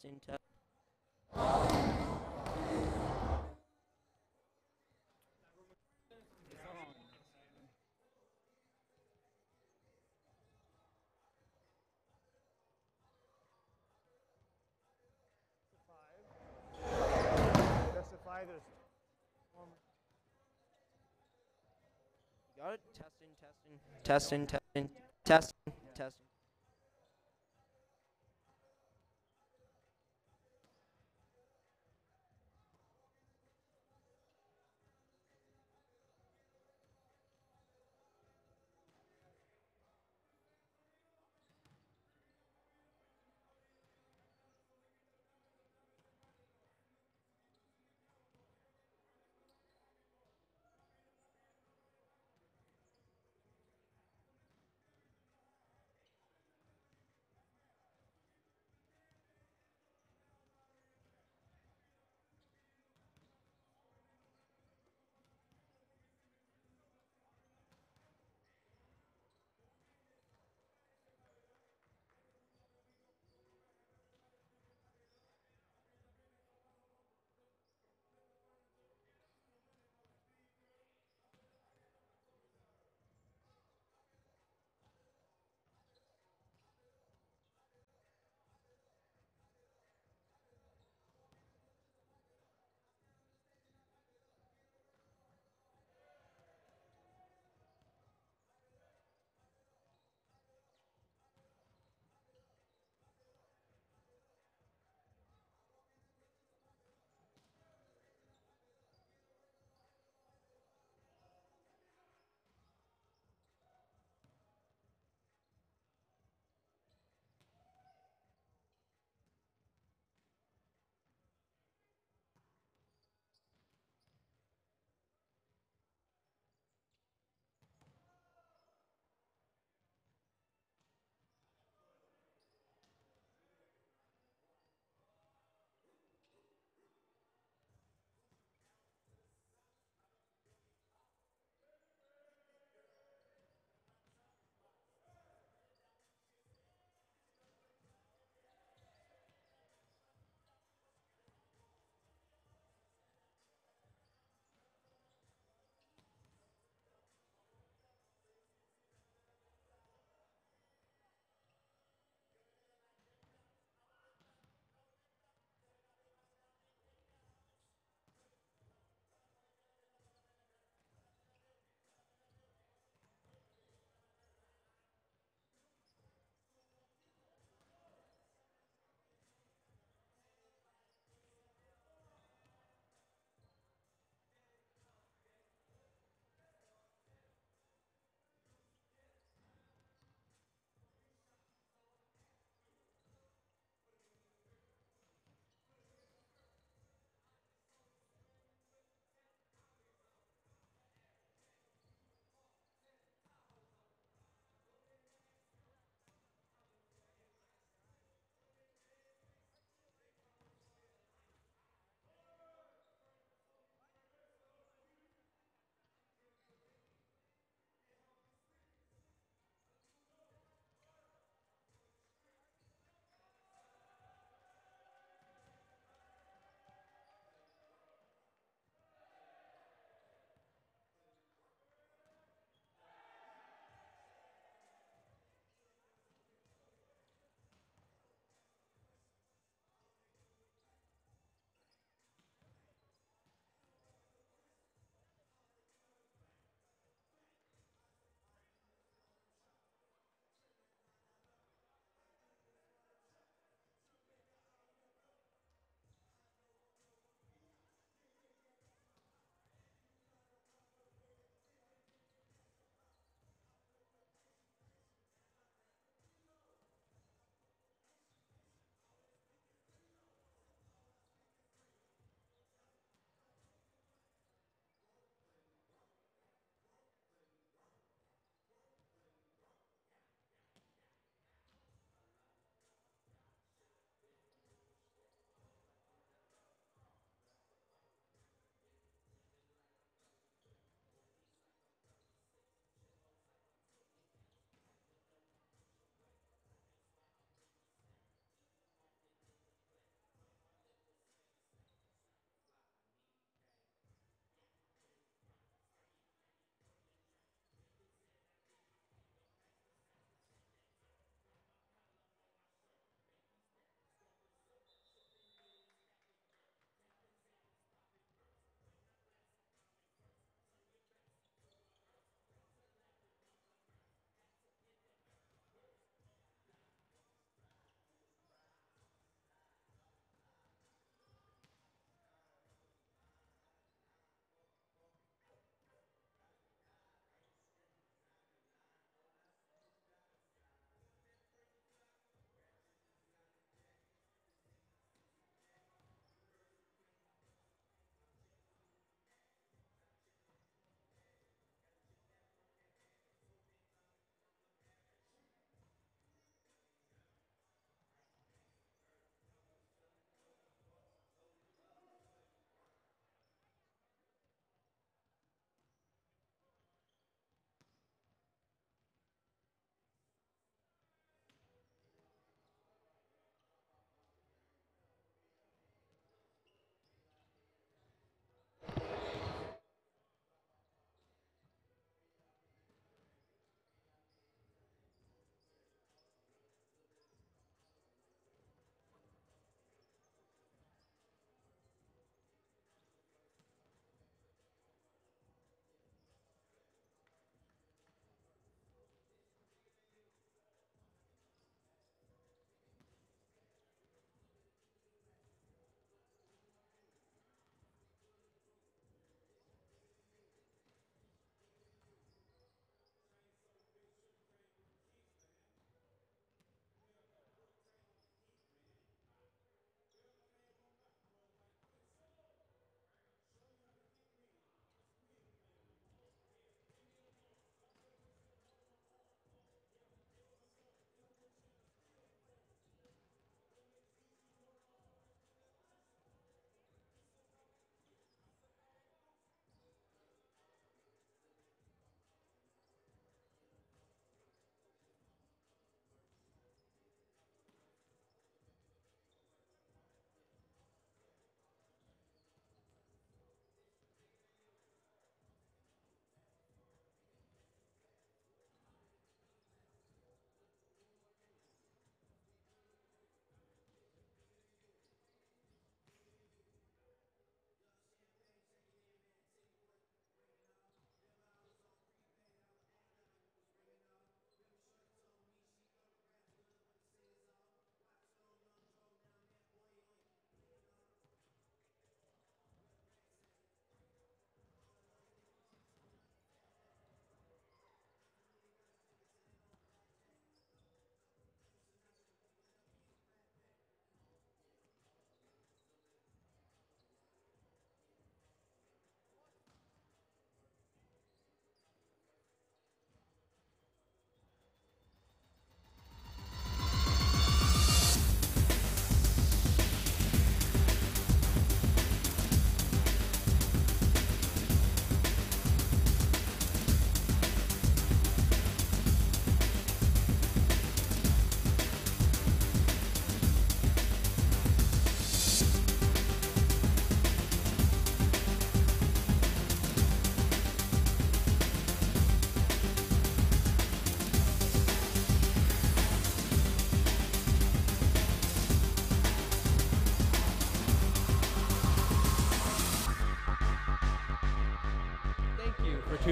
testing, test. Best of five. There's one more. You got it? Testing, testing, testing, testing, testing, testing.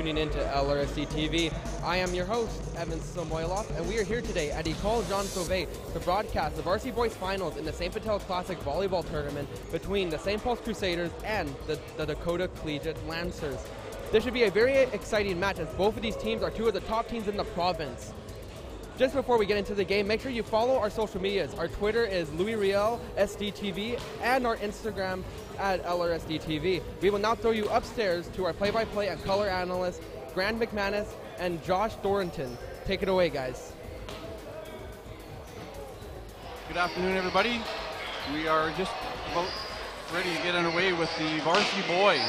Tuning in to LRSD TV. I am your host, Evan Samoilov, and we are here today at Ecole Jean Sauvé to broadcast the Varsity Boys Finals in the St. Vital Classic Volleyball Tournament between the St. Paul's Crusaders and the, the Dakota Collegiate Lancers. This should be a very exciting match as both of these teams are two of the top teams in the province. Just before we get into the game, make sure you follow our social medias. Our Twitter is Louis Riel SDTV and our Instagram at LRSDTV. We will now throw you upstairs to our play-by-play and color analysts, Grant McManus and Josh Dorrington. Take it away, guys. Good afternoon, everybody. We are just about ready to get underway with the varsity boys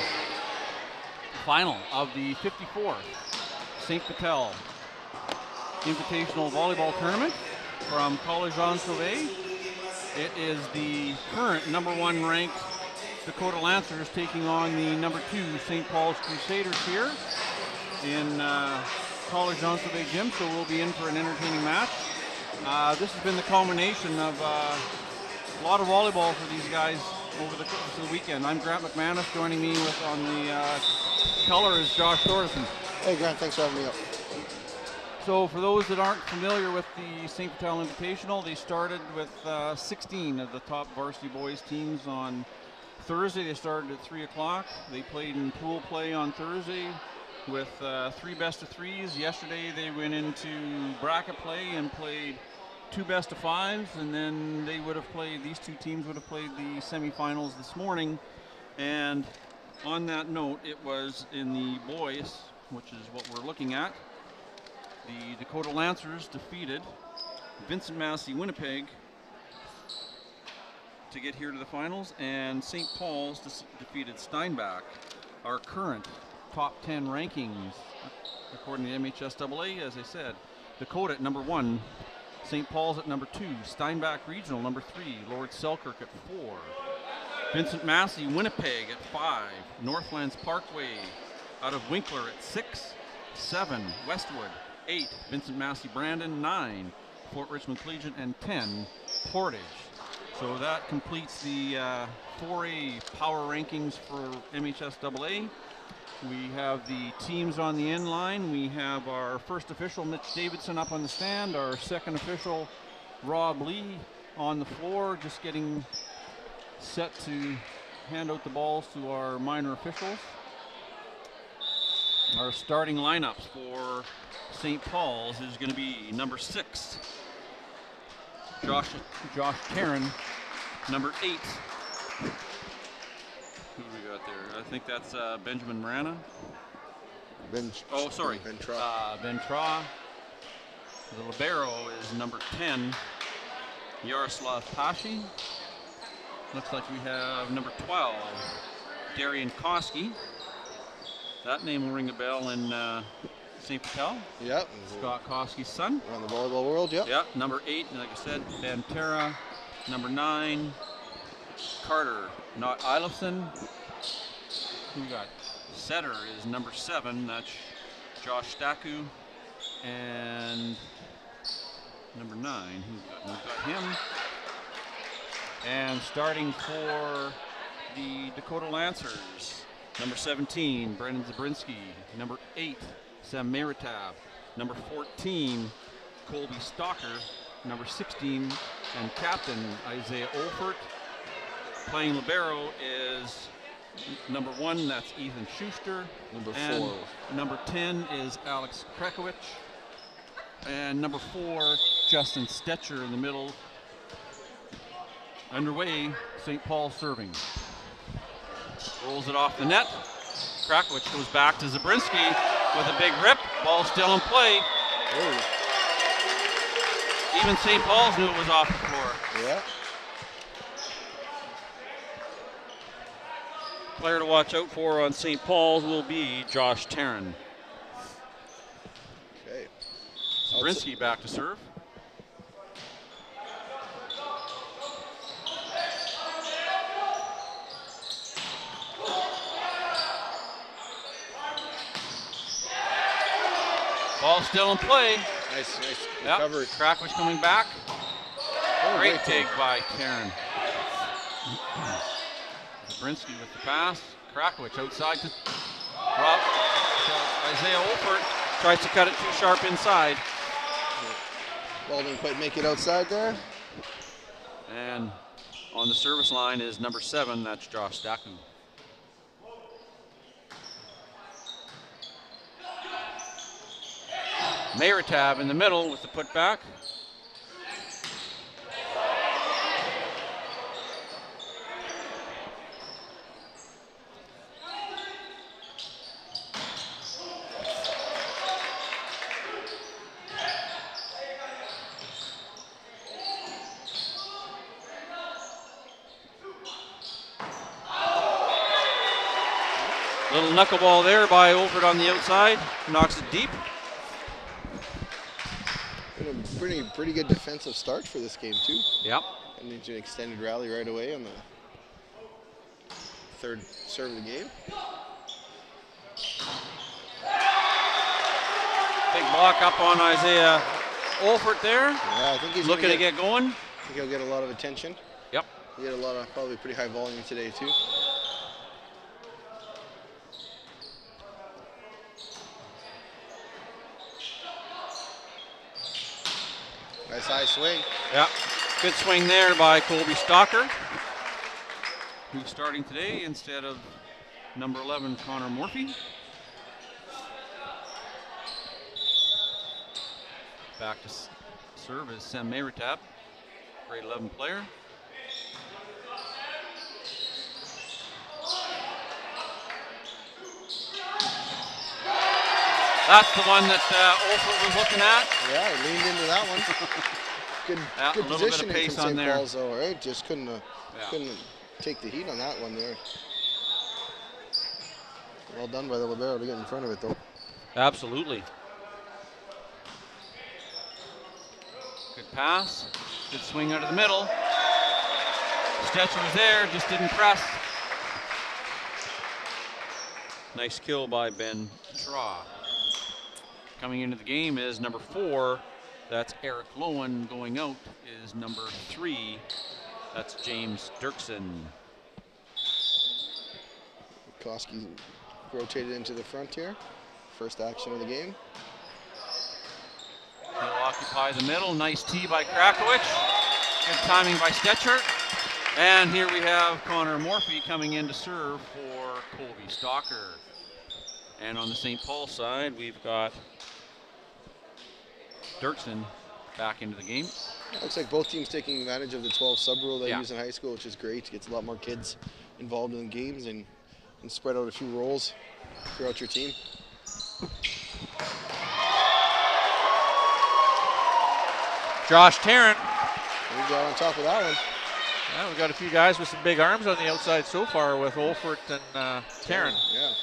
final of the 54th St. Vital Invitational Volleyball Tournament from College Jean. It is the current number one ranked Dakota Lancers taking on the number two St. Paul's Crusaders here in uh, College Jean gym, so we'll be in for an entertaining match. Uh, this has been the culmination of uh, a lot of volleyball for these guys over the course of the weekend. I'm Grant McManus. Joining me with on the uh, color is Josh Thorson. Hey, Grant, thanks for having me up. So for those that aren't familiar with the St. Vital Invitational, they started with uh, 16 of the top varsity boys teams on Thursday. They started at 3 o'clock. They played in pool play on Thursday with uh, three best of threes. Yesterday they went into bracket play and played two best of fives, and then they would have played, these two teams would have played the semifinals this morning. And on that note, it was in the boys, which is what we're looking at. The Dakota Lancers defeated Vincent Massey Winnipeg to get here to the finals, and St. Paul's defeated Steinbach. Our current top 10 rankings, according to MHSAA, as I said, Dakota at number one, St. Paul's at number two, Steinbach Regional number three, Lord Selkirk at four, Vincent Massey Winnipeg at five, Northlands Parkway out of Winkler at six, seven, Westwood, eight, Vincent Massey Brandon, nine, Fort Richmond Collegiate, and 10, Portage. So that completes the uh, 4A power rankings for MHSAA. We have the teams on the end line. We have our first official, Mitch Davidson, up on the stand. Our second official, Rob Lee, on the floor, just getting set to hand out the balls to our minor officials. Our starting lineups for St. Paul's is going to be number six, Josh Josh Karen, number eight. Who do we got there? I think that's uh, Benjamin Marana. Ben, Oh, sorry. Ben Tra. Uh, Ventra. The libero is number 10, Yaroslav Pashi. Looks like we have number 12, Darian Koski. That name will ring a bell in uh, St. Vital. yep. Scott Koski's son. Around the volleyball world, yep. Yeah, number eight, like I said, Bantera. Number nine, Carter, not Eilifson. Who we got? Setter is number seven. That's Josh Staku. And number nine, who's got, who's got him? And starting for the Dakota Lancers, number 17, Brendan Zabrinski. Number 8, Sam Number 14, Colby Stalker. Number 16, and captain Isaiah Olfert. Playing libero is number 1, that's Ethan Schuster. Number and four. Number 10 is Alex Krakowicz. And number 4, Justin Stetcher in the middle. Underway, St. Paul serving. Rolls it off the net. Krakowicz goes back to Zabrinski with a big rip. Ball still in play. Oh, Even St. Paul's knew it was off the floor. yeah. Player to watch out for on St. Paul's will be Josh Taryn. Okay. Zabrinski back to serve. Ball still in play. Nice, nice Yep. recovery. Krakowicz coming back. Oh, Great great take. by Karen. Zabrinski with the pass. Krakowicz outside to Rob. Isaiah Olfert tries to cut it too sharp inside. Ball didn't quite make it outside there. And on the service line is number seven, that's Josh Staku. Mayertab in the middle with the putback. Little knuckleball there by Olfert on the outside, knocks it deep. Pretty pretty good defensive start for this game too. Yep. And into an extended rally right away on the third serve of the game. Big block up on Isaiah Olfert there. Yeah, I think he's Looking gonna get going. I think he'll get a lot of attention. Yep. He'll get a lot of probably pretty high volume today too. Nice high swing. Yep. Good swing there by Colby Stalker, who's starting today instead of number 11 Connor Morphy. Back to serve is Sam Mayertab, grade 11 player. That's the one that uh, was looking at. Yeah, he leaned into that one. Good, Yeah, good a little bit of positioning pace from on St. there. Paul's though, right? Just couldn't uh, Yeah. couldn't take the heat on that one there. Well done by the libero to get in front of it though. Absolutely. Good pass. Good swing out of the middle. Stetcher was there, just didn't press. Nice kill by Ben Traw. Coming into the game is number four. That's Eric Lowen. Going out is number three. That's James Dirksen. Koski rotated into the front here. First action of the game. He'll occupy the middle. Nice tee by Krakowicz. Good timing by Stetcher. And here we have Connor Morphy coming in to serve for Colby Stalker. And on the St. Paul side, we've got Dirksen back into the game. Looks like both teams taking advantage of the 12 sub rule they Yeah. use in high school, which is great. Gets a lot more kids involved in the games and, and spread out a few roles throughout your team. Josh Tarrant. We got on top of that one. Yeah, we've got a few guys with some big arms on the outside so far with Olfert and uh, Tarrant. Yeah.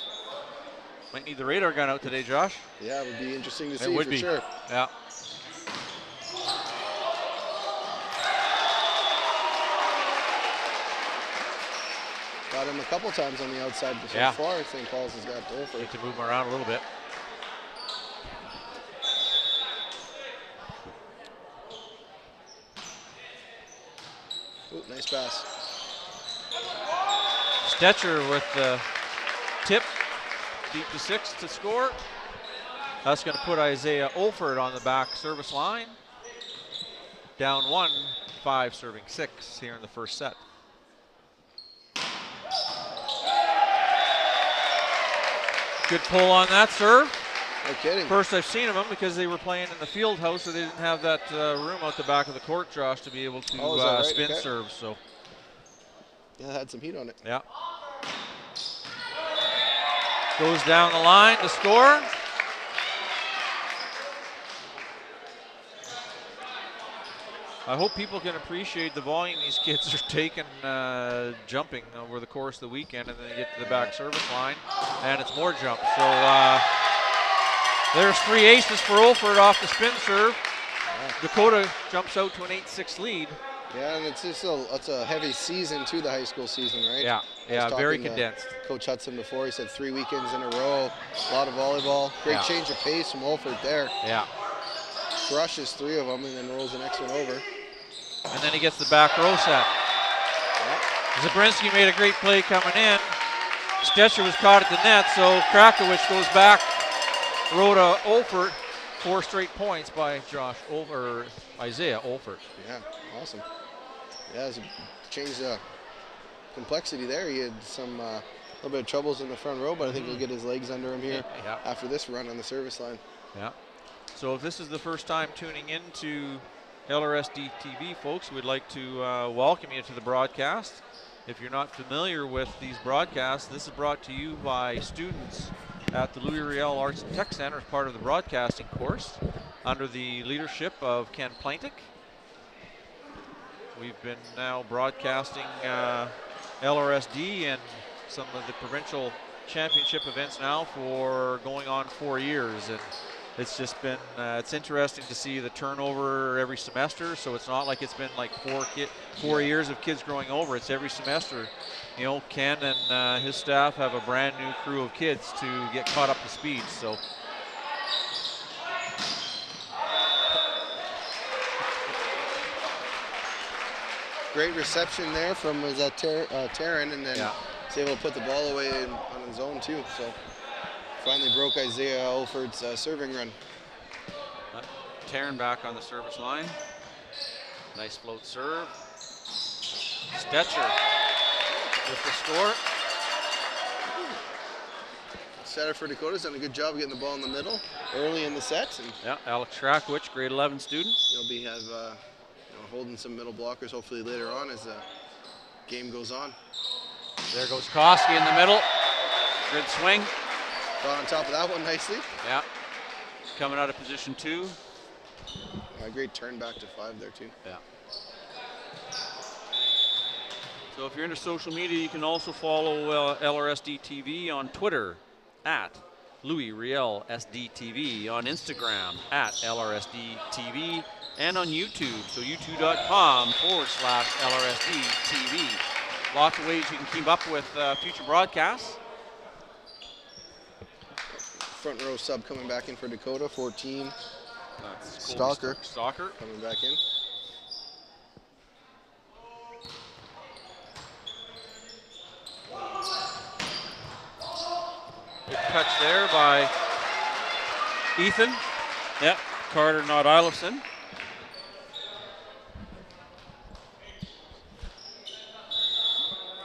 Might need the radar gun out today, Josh. Yeah, it would be interesting to see It see would for be. sure. Yeah. Got him a couple times on the outside so Yeah. far. St. Paul's has got Dolfer. Need to move him around a little bit. Ooh, nice pass. Stetcher with the tip deep to six to score. That's going to put Isaiah Olfert on the back service line. Down one, five serving six here in the first set. Good pull on that serve. No kidding. First I've seen of them because they were playing in the field house, so they didn't have that uh, room out the back of the court, Josh, to be able to Oh, uh, right? spin Okay. serve. So Yeah, had some heat on it. yeah. Goes down the line to score. I hope people can appreciate the volume these kids are taking, uh, jumping over the course of the weekend, and then they get to the back service line, and it's more jumps. So uh, there's three aces for Olfert off the spin serve. Dakota jumps out to an 8-6 lead. Yeah, and it's just a it's a heavy season to the high school season, right? Yeah, yeah, very condensed. Coach Hudson before he said three weekends in a row, a lot of volleyball. Great Yeah. change of pace from Wolford there. Yeah. Crushes three of them and then rolls the next one over. And then he gets the back row set. Zabrinski made a great play coming in. Stetcher was caught at the net, so Krakowicz goes back Rhoda Olfert, four straight points by Josh Ol- or Isaiah Olfert. Yeah, awesome. Yeah, it's changed the complexity there. He had some uh, little bit of troubles in the front row, but I think he'll get his legs under him here Yeah. after this run on the service line. Yeah. So if this is the first time tuning in to LRSD TV, folks, we'd like to uh, welcome you to the broadcast. If you're not familiar with these broadcasts, this is brought to you by students at the Louis Riel Arts and Tech Center as part of the broadcasting course under the leadership of Ken Plantic. We've been now broadcasting uh, LRSD and some of the provincial championship events now for going on four years. And it's just been uh, it's interesting to see the turnover every semester. So it's not like it's been like four ki- four years of kids growing over. It's every semester. You know, Ken and uh, his staff have a brand new crew of kids to get caught up to speed. So Great reception there from was that Ter- uh, Taryn, and then Yeah. was able to put the ball away in, on his own too. So finally broke Isaiah Olfert's uh, serving run. Uh, Taryn back on the service line. Nice float serve. Stetcher with the score. Setter for Dakota's done a good job getting the ball in the middle early in the set, and Yeah, Alex Krakowicz, grade 11 student. he'll be have uh, you know, holding some middle blockers hopefully later on as the game goes on. There goes Koski in the middle. Good swing. Got on top of that one nicely. Yeah. Coming out of position two. A great turn back to five there too. Yeah. So if you're into social media, you can also follow uh, LRSD TV on Twitter at Louis Riel SDTV, on Instagram at LRSD TV, and on YouTube. So youtube.com forward slash LRSD TV. Lots of ways you can keep up with uh, future broadcasts. Front row sub coming back in for Dakota, 14 That's Stalker. Stalker. coming back in. Good touch there by Ethan. Yep, Carter, not Isleson.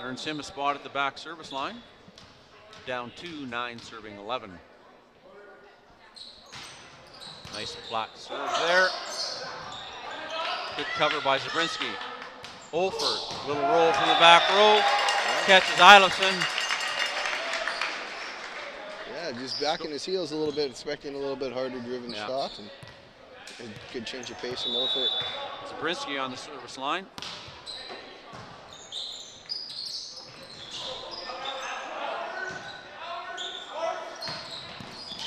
Earns him a spot at the back service line. Down two, nine serving 11. Nice flat serve there. Good cover by Zabrinski. Olfert, little roll from the back row. Catches Isleson. Yeah, just backing his heels a little bit, expecting a little bit harder driven Yeah. shot, and a good change of pace from Olfert. Zabriskie on the service line.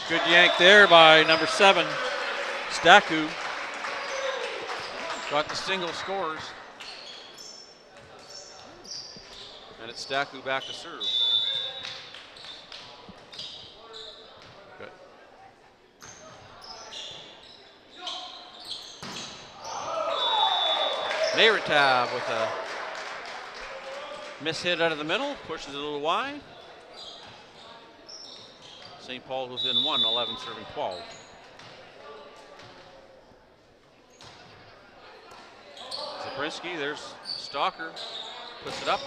Good yank there by number seven, Staku. Got the single scores. And it's Staku back to serve. Good. Mayertab with a miss hit out of the middle, pushes it a little wide. St. Paul's within one, 11 serving 12. Zabriskie, there's Stalker, puts it up.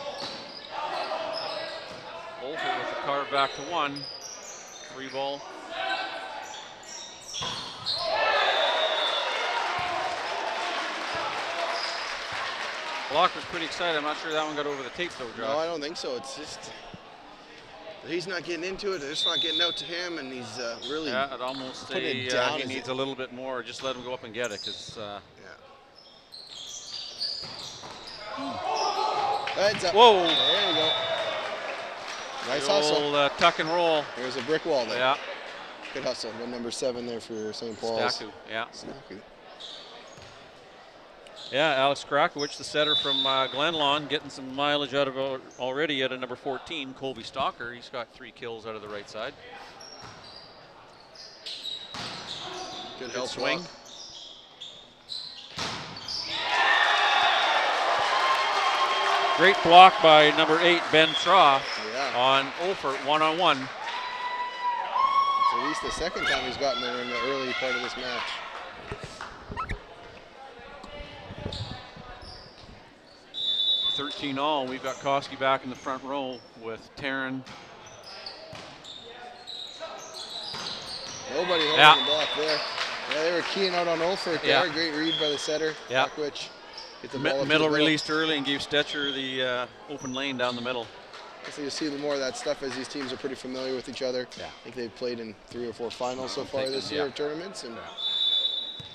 Olfer with the carve back to one. Free ball. Block was pretty excited. I'm not sure that one got over the tape though, No, I don't think so. It's just he's not getting into it. They're not getting out to him, and he's uh, really Yeah, I'd almost say it uh, down he needs it- a little bit more. Just let him go up and get it, because uh, yeah. Heads up. Whoa. There you go. Nice hustle. uh, tuck and roll. There's a brick wall there. Yeah, Good hustle. Number seven there for St. Paul's. Staku. Yeah, Staku. Yeah, Alex Krakowicz, the setter from uh, Glenlawn, getting some mileage out of already at a number 14, Colby Stalker. He's got three kills out of the right side. Good, Good help swing. block. Great block by number eight, Ben Traw, Yeah. on Olfert one on one. It's at least the second time he's gotten there in the early part of this match. 13 all. We've got Koski back in the front row with Taryn. Nobody holding Yeah. the block there. Yeah, they were keying out on Olfert Yeah. there. Great read by the setter. Yeah. Which get the Mi- ball up to middle middle. released early and gave Stetcher the uh, open lane down the middle. So you'll see more of that stuff as these teams are pretty familiar with each other. Yeah. I think they've played in three or four finals so far this year yeah. of tournaments, and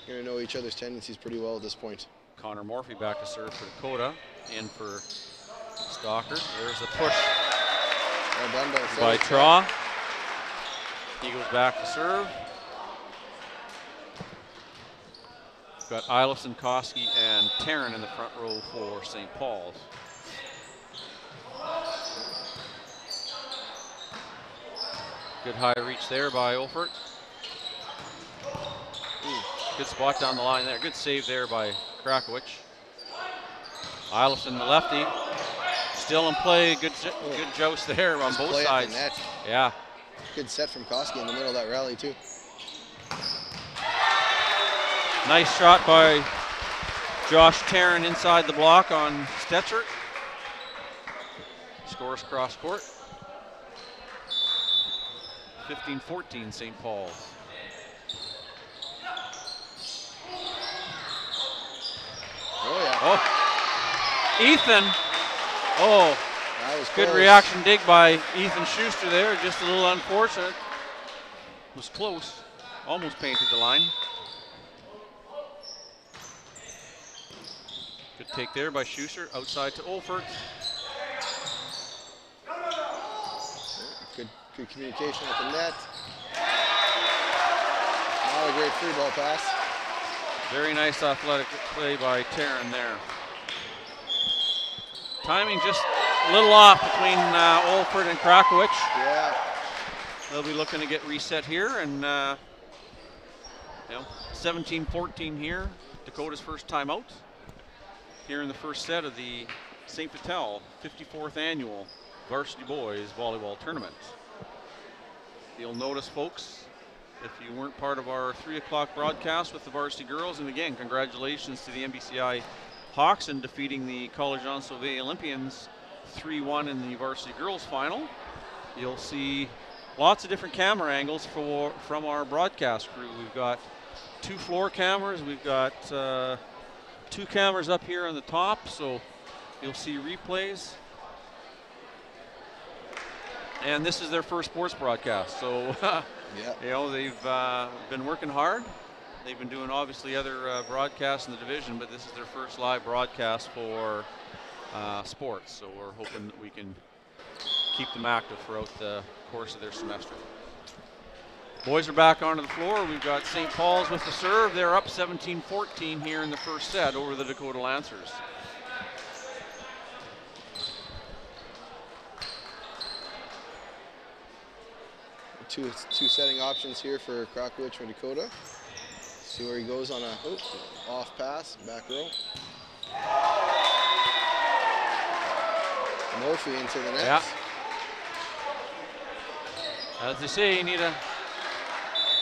going to know each other's tendencies pretty well at this point. Connor Morphy back to serve for Dakota. In for Stalker. There's a push Well done by, the by setter. Traw. He goes back to serve. Got Eilifson, Koski, and Taryn in the front row for St. Paul's. Good high reach there by Olfert. Good spot down the line there. Good save there by Krakowicz. Eilifson, the lefty, still in play. Good, good joust there on Just both sides. Yeah. Good set from Koski in the middle of that rally too. Nice shot by Josh Taryn inside the block on Stetcher. Scores cross court. 15-14 St. Paul's. Oh yeah, Oh, Ethan. Oh, that was good close. reaction dig by Ethan Schuster there. Just a little unfortunate. Was close. Almost painted the line. Good take there by Schuster. Outside to Olfert. Good, good communication at the net. Not a great free ball pass. Very nice athletic play by Taryn there. Timing just a little off between uh, Olfert and Krakowicz. Yeah, They'll be looking to get reset here, and uh, you know, 17-14 here. Dakota's first time out here in the first set of the St. Vital 54th annual Varsity Boys Volleyball Tournament. You'll notice, folks, if you weren't part of our three o'clock broadcast with the varsity girls, and again, congratulations to the NBCI Hawks in defeating the College Jean Sauvé Olympians 3-1 in the varsity girls final. You'll see lots of different camera angles for from our broadcast crew. We've got two floor cameras. We've got uh, two cameras up here on the top, so you'll see replays. And this is their first sports broadcast, so yeah. you know they've uh, been working hard. They've been doing obviously other uh, broadcasts in the division, but this is their first live broadcast for uh, sports. So we're hoping that we can keep them active throughout the course of their semester. Boys are back onto the floor. We've got St. Paul's with the serve. They're up 17-14 here in the first set over the Dakota Lancers. Two two setting options here for Krakowicz for Dakota. See where he goes on a oh, off pass, back row. Morphy into the net. Yeah. As they say, you need a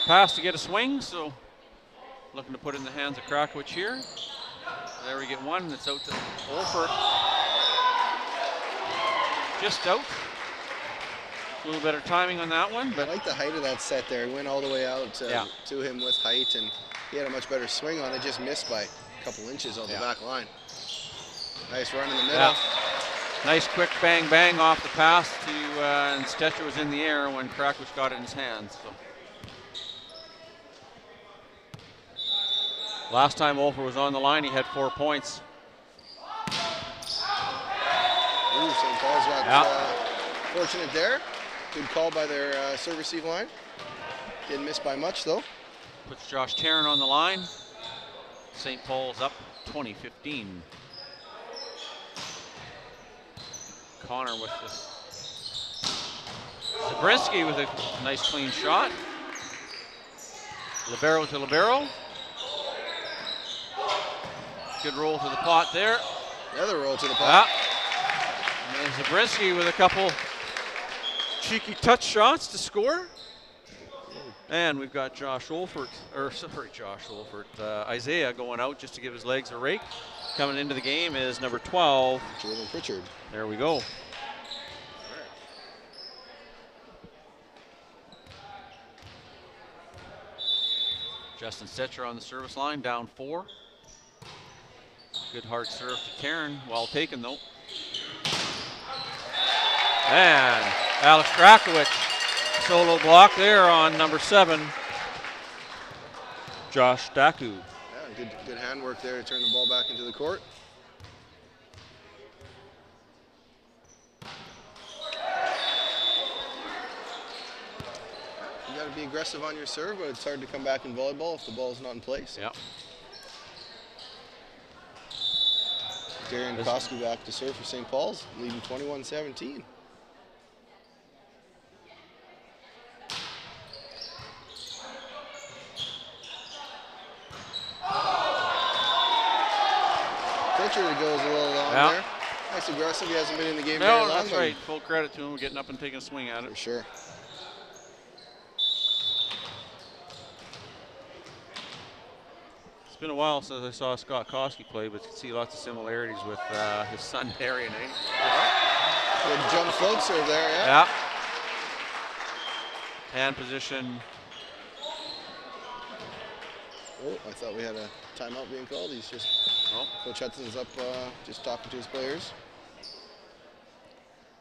pass to get a swing, so looking to put in the hands of Krakowicz here. There we get one, it's out to Olfert. Just out. A little better timing on that one, But I like the height of that set there. It went all the way out uh, Yeah. to him with height, and he had a much better swing on it. Just missed by a couple inches on Yeah. the back line. Nice run in the middle. yeah. Nice quick bang bang off the pass to, uh, and Stetcher was in the air when Krakowicz got it in his hands. So. Last time Olfer was on the line, he had four points. Ooh, St. Paul's got uh, fortunate there. Good call by their uh, serve receive line. Didn't miss by much though. Puts Josh Tarrant on the line. St. Paul's up 2015. Connor with this. Zabriskie with a nice clean shot. Libero to Libero. Good roll to the pot there. Another roll to the pot. And then Zabriskie with a couple cheeky touch shots to score. And we've got Josh Olfert, or sorry, Josh Olfert, uh, Isaiah going out just to give his legs a rake. Coming into the game is number 12. Jalen Pritchard. There we go. Justin Stetcher on the service line, down four. Good hard serve to Karen, well taken though. And Alex Krakowicz, solo block there on number seven, Josh Daku. Yeah, good, good handwork there to turn the ball back into the court. You got to be aggressive on your serve, but it's hard to come back in volleyball if the ball's not in place. Yep. Darian This- Koski back to serve for St. Paul's, leading 21-17. Pritchard goes a little long Yeah. there. Nice aggressive. He hasn't been in the game No, very long. No, that's right. Full credit to him getting up and taking a swing at it. For sure. Been a while since I saw Scott Koski play, but you can see lots of similarities with uh, his son Darian. Eh? Good jump float serve there, yeah. Yeah. Hand position. Oh, I thought we had a timeout being called. He's just, Oh, Coach Hudson's up uh, just talking to his players.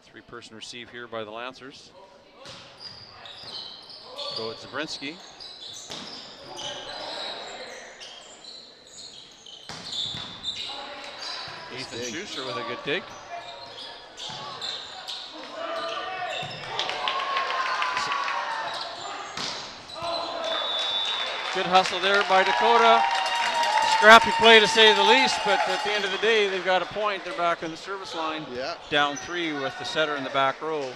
three person receive here by the Lancers. Go at Zabrinski. Ethan dig. Schuster with a good dig. Good hustle there by Dakota. Scrappy play to say the least, but at the end of the day, they've got a point. They're back in the service line. Yeah. Down three with the setter in the back row.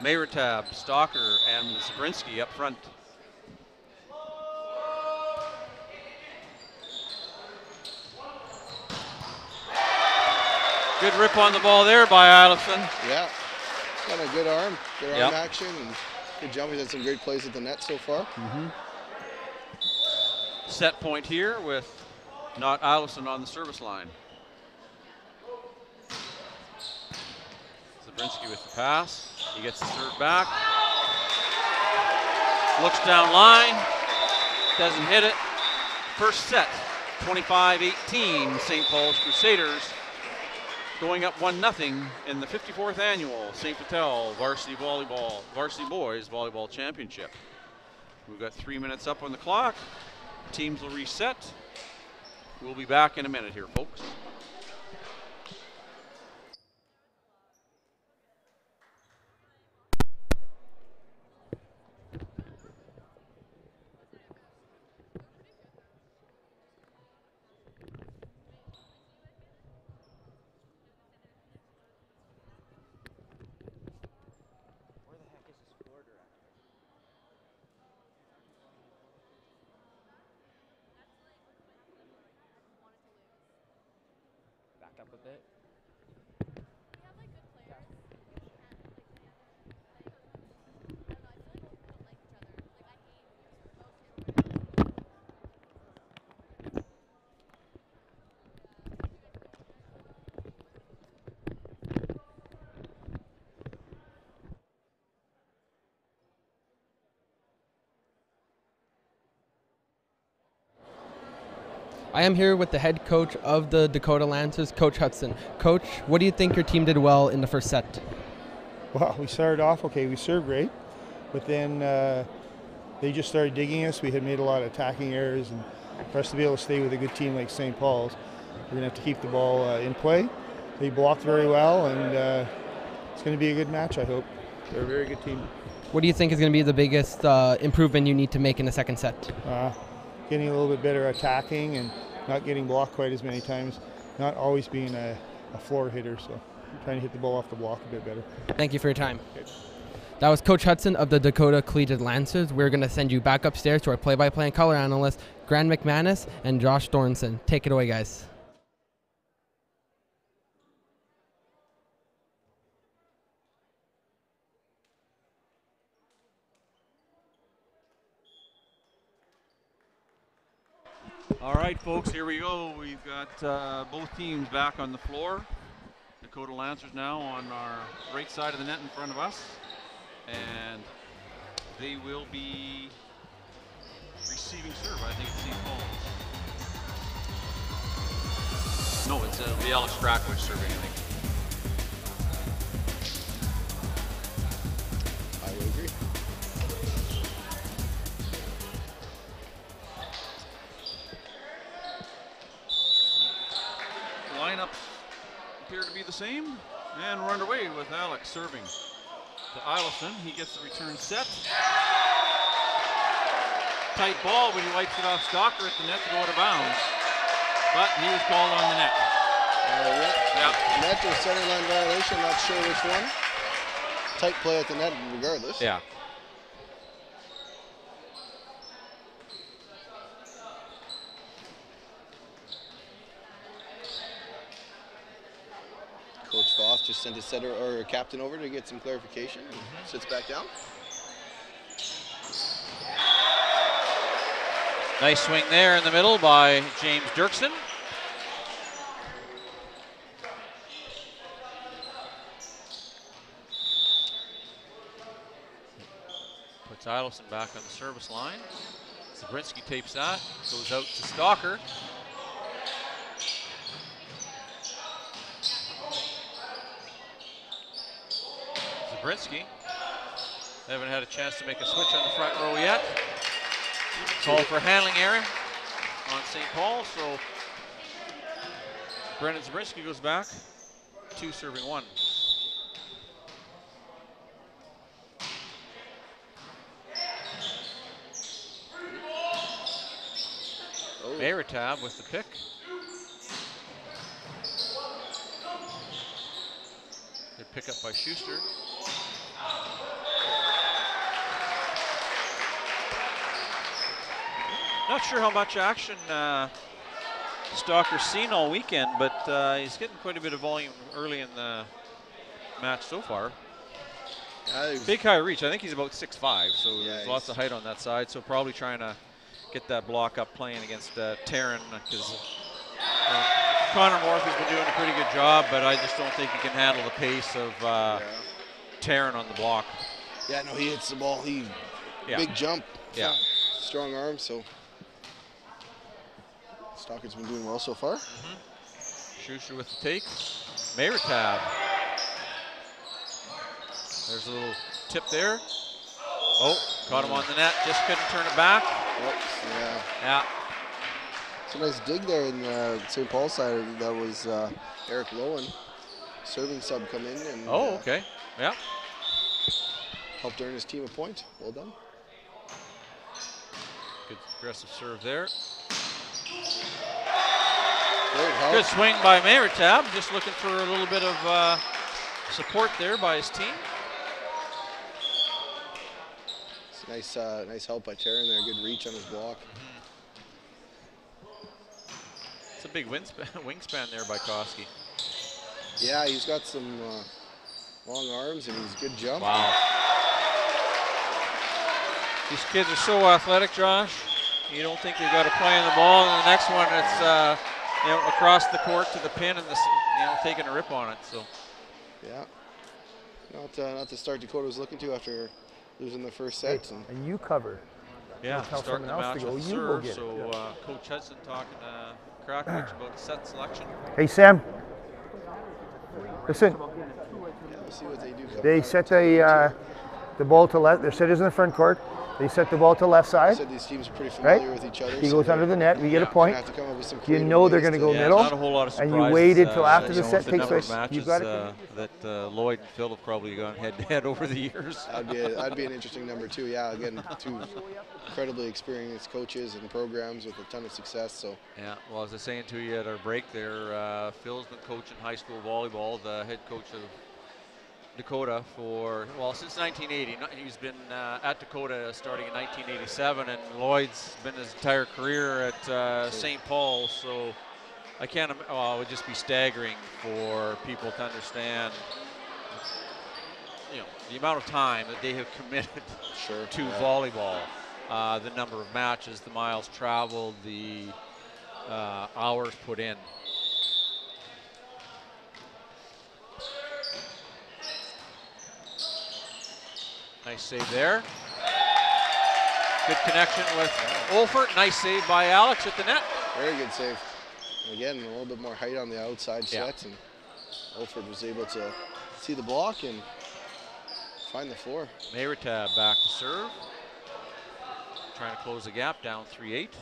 Mayertab, Stalker, and Zabrinski up front. Good rip on the ball there by Allison. Yeah. Got a good arm, good Yep. arm action, and good jump. He's had some great plays at the net so far. Mm-hmm. Set point here with not Allison on the service line. Zabrinski with the pass. He gets the serve back. Looks down line. Doesn't hit it. First set, 25-18, St. Paul's Crusaders going up 1-0 in the 54th annual St. Vital Varsity Volleyball, Varsity Boys Volleyball Championship. We've got three minutes up on the clock. Teams will reset. We'll be back in a minute here, folks. I am here with the head coach of the Dakota Lancers, Coach Hudson. Coach, what do you think your team did well in the first set? Well, we started off okay. We served great, but then uh, they just started digging us. We had made a lot of attacking errors, and for us to be able to stay with a good team like St. Paul's, we're gonna have to keep the ball uh, in play. They blocked very well, and uh, it's gonna be a good match. I hope. They're a very good team. What do you think is going to be the biggest uh, improvement you need to make in the second set? Getting a little bit better attacking and not getting blocked quite as many times. Not always being a, a floor hitter, so trying to hit the ball off the block a bit better. Thank you for your time. That was Coach Hudson of the Dakota Collegiate Lancers. We're going to send you back upstairs to our play by play and color analyst, Grant McManus and Josh Thornson. Take it away, guys. All right, folks, here we go. We've got uh, both teams back on the floor. Dakota Lancers now on our right side of the net in front of us. And they will be receiving serve, I think, at St. Paul's. No, it's uh, the Alex Krakowicz serving, I think. Appear to be the same. And we're underway with Alex serving to Eilerson. He gets the return set. Tight ball, but he wipes it off Stalker at the net to go out of bounds. But he was called on the net. Uh, yep. Yeah. Net or center line violation, not sure which one. Tight play at the net regardless. Yeah. Coach Voss just sent his setter or captain over to get some clarification and mm-hmm. sits back down. Nice swing there in the middle by James Dirksen. Puts Eidelson back on the service line. Zabrinski tapes that, goes out to Stalker. Zabrinski. Haven't had a chance to make a switch on the front row yet. Call for handling error on St. Paul. So Brendan Zabrinski goes back. Two serving one. Oh, Mayertab with the pick. Good pick up by Schuster. Not sure how much action uh, Stalker's seen all weekend, but uh, he's getting quite a bit of volume early in the match so far. Think Big high reach. I think he's about 6'5", so Yeah, there's lots of height on that side. So probably trying to get that block up playing against uh, Taryn because uh, Connor Morphy's been doing a pretty good job, but I just don't think he can handle the pace of uh, yeah. Taryn on the block. yeah, no, he hits the ball. He Yeah. big jump. Yeah. Strong arm, so Stalker's been doing well so far. Schuster with the take. Mayertab. There's a little tip there. Oh, caught him on the net. Just couldn't turn it back. Yeah. Yeah. It's a nice dig there in uh, St. Paul side. That was uh, Eric Lowen, serving sub come in and Oh, uh, okay. Yeah. helped earn his team a point. Well done. Good aggressive serve there. Good swing by Mayertab. Just looking for a little bit of uh, support there by his team. Nice, uh, nice help by Taryn there. Good reach on his block. It's a big wingspan, wingspan there by Koski. Yeah, he's got some uh, long arms and he's good jump. Wow. These kids are so athletic, Josh. You don't think they've got to play in the ball, and the next one it's uh, you know across the court to the pin and the, you know taking a rip on it. So Yeah. Not, uh, not the start Dakota was looking to after losing the first set. And And you cover. yeah, starting the match to go, with you go serve. get So yeah. uh, Coach Hudson talking to Krakowicz about set selection. Hey, Sam. Listen, yeah, we'll see what they do. They set the uh, the ball to left. Their sitters in the front court. They set the ball to left side. said these teams are pretty Right? familiar with each other. He so goes they're under the net. We get a point. have to come up with some You know they're going to to- go yeah, middle. Not a whole lot of and you waited till uh, after the know, set with the takes number of place. Matches, You've got it. uh, that uh, Lloyd and Phil have probably gone head to head over the years. That'd be, a, that'd be an interesting number too. Yeah, again, two incredibly experienced coaches and programs with a ton of success. So Yeah, well, as I was saying to you at our break there, uh, Phil's been coaching high school volleyball, the head coach of Dakota for, well, since 1980. He's been uh, at Dakota starting in 1987, and Lloyd's been his entire career at uh, St. Paul, so I can't, well, it would just be staggering for people to understand, you know, the amount of time that they have committed sure. to yeah. volleyball. Uh, the number of matches, the miles traveled, the uh, hours put in. Nice save there. Good connection with Olfert. Nice save by Alex at the net. Very good save. Again, a little bit more height on the outside Yeah. set, and Olfert was able to see the block and find the floor. Mayertab back to serve. Trying to close the gap down 3 8.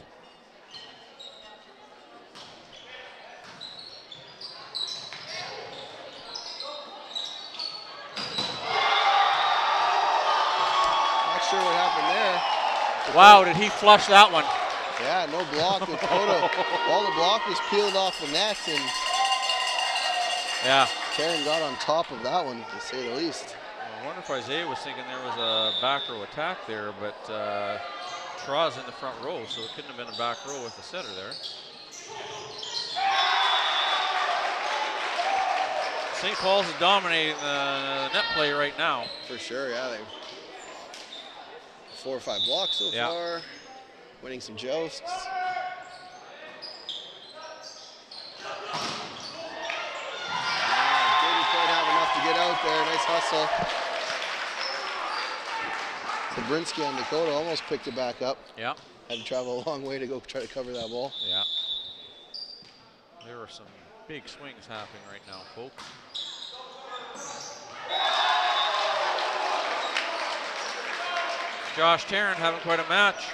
Not sure what happened there. Wow, did he flush that one? Yeah, no block. The Dakota, all the block was peeled off the net, and Yeah. Karen got on top of that one, to say the least. I wonder if Isaiah was thinking there was a back row attack there, but uh, Traw's in the front row, so it couldn't have been a back row with the setter there. St. Paul's is dominating the net play right now. For sure, yeah. They four or five blocks so Yeah. far. Winning some jousts. Ah, Didn't quite have enough to get out there. Nice hustle. Zabrinski on Dakota almost picked it back up. Yeah, Had to travel a long way to go try to cover that ball. yeah. There are some big swings happening right now, folks. Josh Tarrant having quite a match,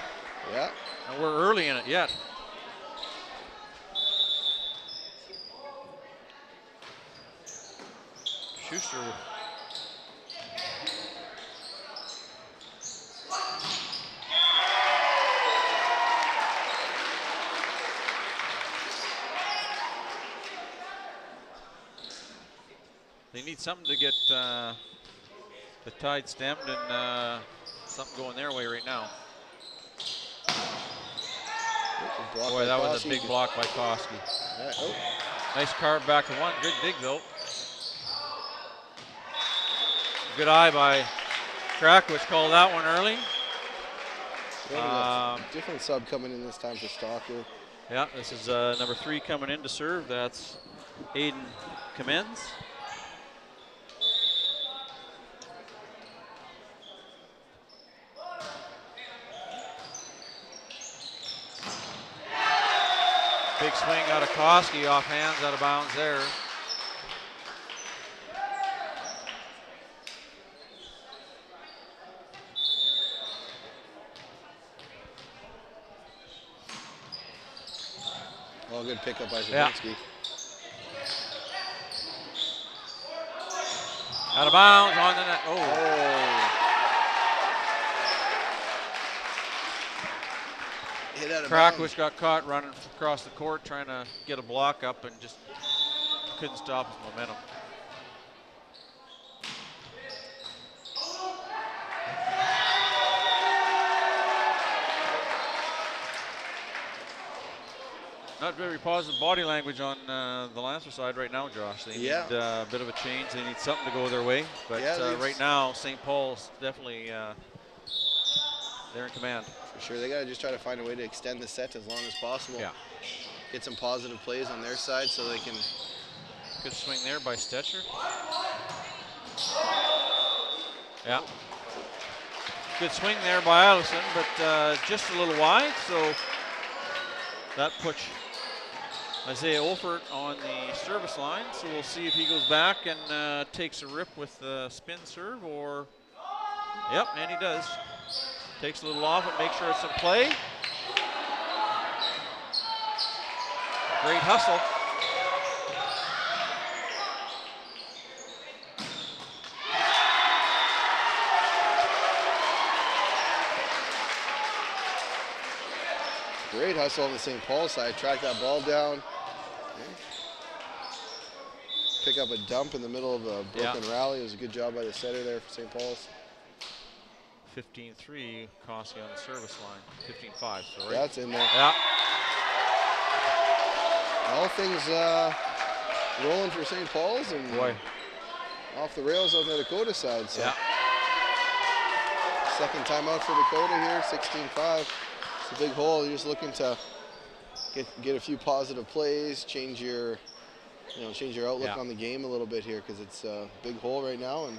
Yeah. and we're early in it yet. Schuster They need something to get uh, the tide stemmed and uh, something going their way right now. Boy, by that was a big block by Koski. Yeah, oh, Nice carve back to one. Good dig though. Good eye by Krakowicz called that one early. we only got Um, different sub coming in this time for Stalker. Yeah, this is uh, number three coming in to serve. That's Aiden Commends. Big swing out of Koski off hands, out of bounds there. Oh, good pickup by Yeah. Out of bounds on the net. Oh, Oh. Hit out of got caught running across the court trying to get a block up and just couldn't stop his momentum. Not very positive body language on uh, the Lancer side right now, Josh. They Yeah. need uh, a bit of a change. They need something to go their way. But Yeah, uh, right now, St. Paul's definitely uh, they're in command. Sure, they got to just try to find a way to extend the set as long as possible. Yeah. Get some positive plays on their side so they can. Good swing there by Stetcher. Yeah. Good swing there by Allison, but uh, just a little wide, so that puts Isaiah Olfert on the service line. So we'll see if he goes back and uh, takes a rip with the spin serve or. Yep, and he does. Takes a little off and makes sure it's in play. Great hustle. Great hustle on the St. Paul side. Track that ball down. Pick up a dump in the middle of a Yeah. broken rally. It was a good job by the setter there for St. Paul's. 15-3, Koski on the service line. 15-5, so right. That's in there. yeah, All things uh, rolling for St. Paul's and boy. off the rails on the Dakota side. So Yeah, second time out for Dakota here, 16-5. It's a big hole. You're just looking to get get a few positive plays, change your you know change your outlook Yeah. on the game a little bit here because it's a big hole right now and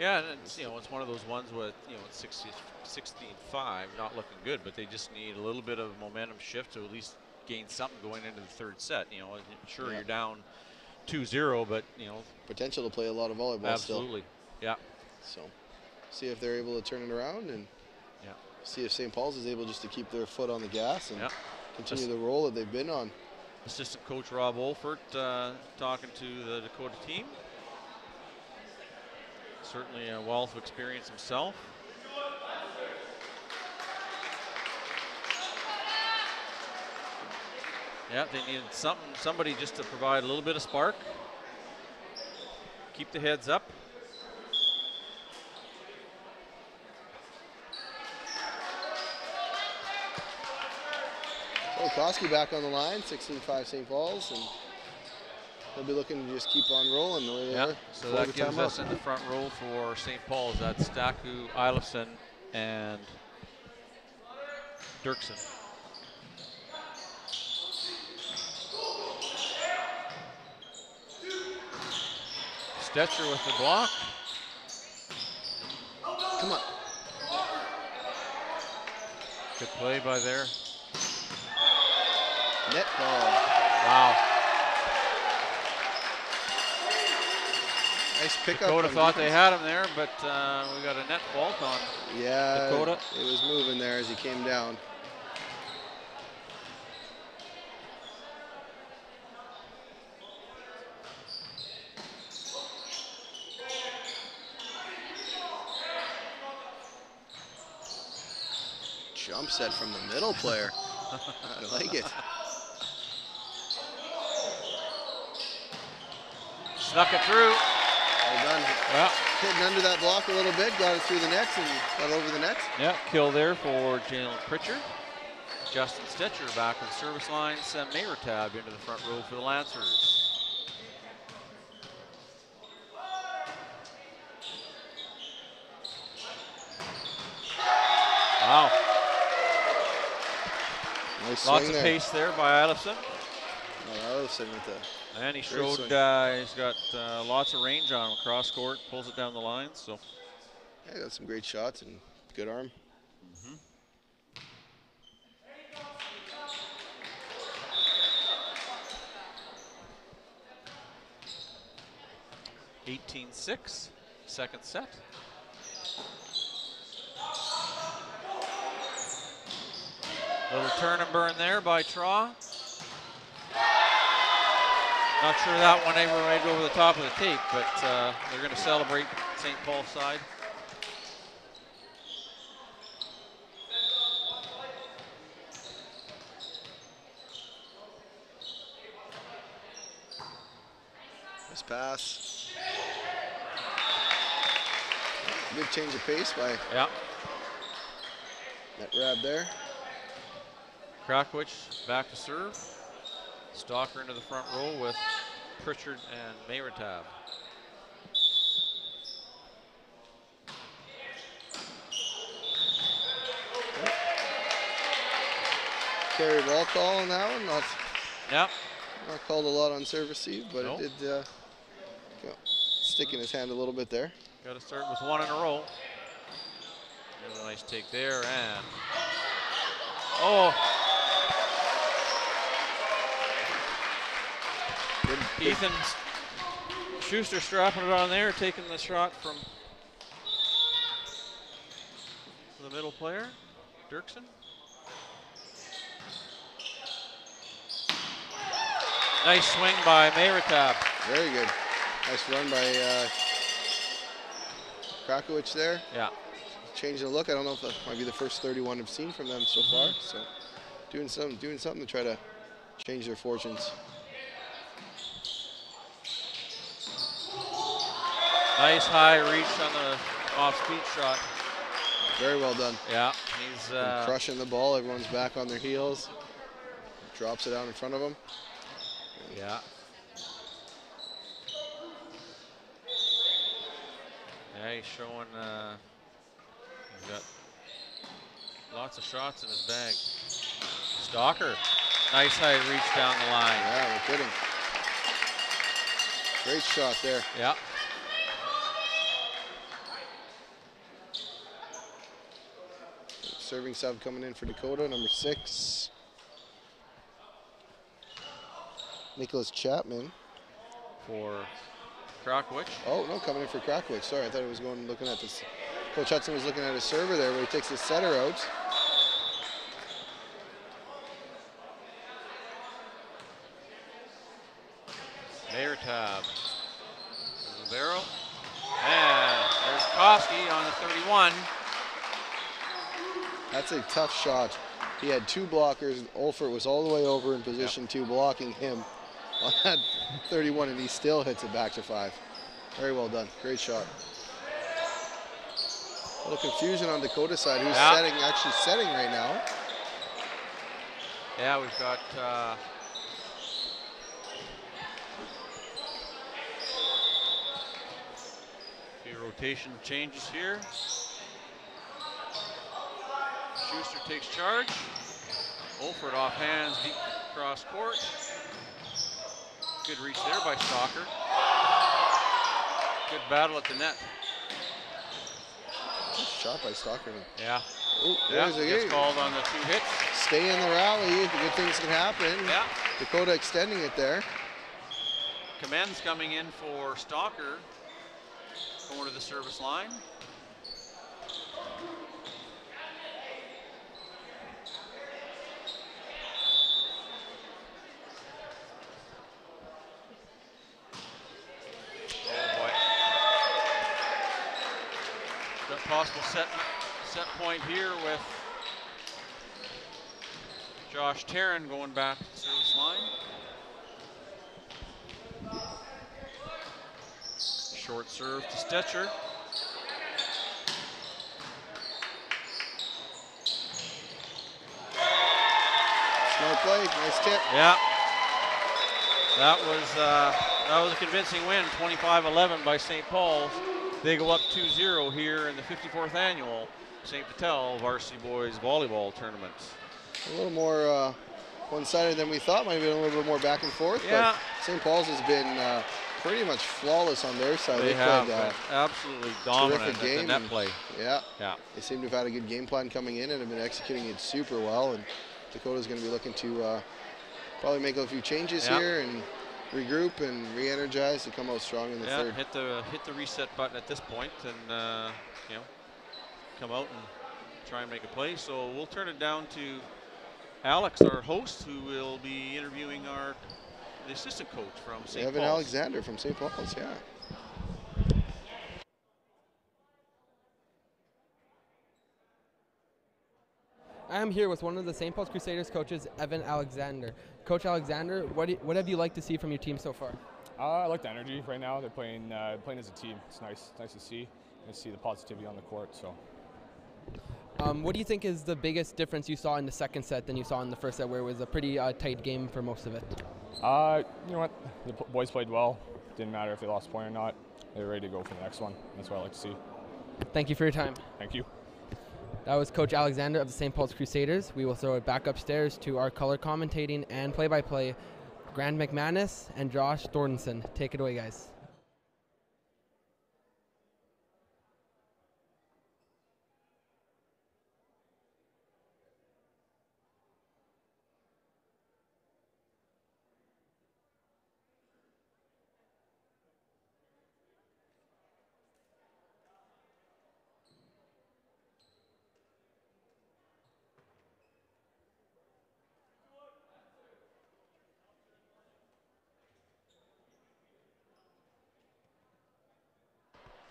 Yeah, and it's, you know, it's one of those ones with, you know, it's 60, 16-5, not looking good, but they just need a little bit of momentum shift to at least gain something going into the third set. You know, sure Yeah. you're down 2-0, but you know, potential to play a lot of volleyball still. absolutely, yeah, So see if they're able to turn it around and yeah, see if St. Paul's is able just to keep their foot on the gas and yeah. continue the role that they've been on. Assistant coach Rob Olfert uh, talking to the Dakota team. Certainly a wealth of experience himself. Yeah, they needed something, somebody just to provide a little bit of spark. Keep the heads up. So Koski back on the line, 16-5 St. Paul's, and they'll be looking to just keep on rolling the way they were so that gives us in the front row for St. Paul's. That's Staku, Eilifson, and Dirksen. Stetcher with the block. Come on. Good play by there. Net ball. Wow. Nice pickup. Dakota thought they had him there, but uh, we got a net fault on. Yeah, Dakota. it was moving there as he came down. Jump set from the middle player. I like it. Snuck it through. Well Hitting under that block a little bit, got it through the nets and got over the nets. Yeah, kill there for Jalen Pritchard. Justin Stetcher back on the service line. Sam Mayertab into the front row for the Lancers. Wow, Nice lots of there. pace there by Ellison. Oh, Ellison with the And he showed uh, he's got uh, lots of range on him across court, pulls it down the line. So yeah, got some great shots and good arm. 18-6, second set. Little turn and burn there by Traw. Not sure that one ever made over the top of the tape, but uh, they're going to celebrate St. Paul's side. Nice pass. Good change of pace by Yeah. that grab there. Krakowicz back to serve. Stalker into the front row with Pritchard and Mayertab. Carry ball call on that one. Not, Yep. not called a lot on serve receive, but Nope. it did uh, go, stick in his hand a little bit there. Got to start with one in a row. There's a nice take there, and oh, Good, good Ethan Schuster strapping it on there, taking the shot from the middle player, Dirksen. Nice swing by Mayertab. Very good. Nice run by uh, Krakowicz there. Yeah. Changing the look. I don't know if that might be the first 31 I've seen from them so far. So doing some doing something to try to change their fortunes. Nice high reach on the off-speed shot. Very well done. Yeah, he's uh, crushing the ball. Everyone's back on their heels. Drops it out in front of him. Yeah. Yeah, he's showing, uh, he's got lots of shots in his bag. Stalker. Nice high reach down the line. Yeah, we're kidding. Great shot there. Yeah. Serving sub coming in for Dakota, number six. Nicholas Chapman. For Krakowicz. Oh, no, coming in for Krakowicz. Sorry, I thought it was going looking at this. Coach Hudson was looking at his server there, but he takes his setter out. Mayertab. Rivero. And there's Koski on the 31. That's a tough shot. He had two blockers. Olfert was all the way over in position two, blocking him on that 31, and he still hits it back to five. Very well done. Great shot. A little confusion on Dakota's side, who's Yeah. setting, actually setting right now. Yeah, we've got uh, few rotation changes here. Schuster takes charge. Olfert off hands, deep cross court. Good reach there by Stalker. Good battle at the net. Good shot by Stalker. Yeah, Oh, yeah. there's a Gets game. called on the two hits. Stay in the rally. the Good things can happen. Yeah. Dakota extending it there. Commends coming in for Stalker. Going to the service line. Oh boy. Possible set set point here with Josh Taryn going back to the service line. Short serve to Stetcher. Smart play. Nice tip. Yeah. That was uh, that was a convincing win, 25-11 by St. Paul's. They go up 2-0 here in the 54th annual St. Vital Varsity Boys Volleyball Tournament. A little more uh, one-sided than we thought. Might have been a little bit more back and forth. Yeah. But St. Paul's has been uh, pretty much flawless on their side. They They've played, uh, absolutely dominant at the game net play. yeah. Yeah. They seem to have had a good game plan coming in and have been executing it super well. And Dakota's going to be looking to uh, probably make a few changes Yeah. here and regroup and re-energize to come out strong in the Yeah, third. hit the hit the reset button at this point and uh, you know come out and try and make a play. So we'll turn it down to Alex, our host, who will be interviewing our the assistant coach from St. Evan Paul's. Alexander from St. Paul's, yeah. I am here with one of the St. Paul's Crusaders coaches, Evan Alexander. Coach Alexander, what, do what have you liked to see from your team so far? Uh, I like the energy right now. They're playing uh, playing as a team. It's nice, nice to see and see the positivity on the court. So Um, what do you think is the biggest difference you saw in the second set than you saw in the first set, where it was a pretty uh, tight game for most of it? Uh, you know what? The p- boys played well. Didn't matter if they lost a point or not. They were ready to go for the next one. That's what I like to see. Thank you for your time. Thank you. Uh, that was Coach Alexander of the St. Paul's Crusaders. We will throw it back upstairs to our color commentating and play-by-play, Grant McManus and Josh Thornton. Take it away, guys.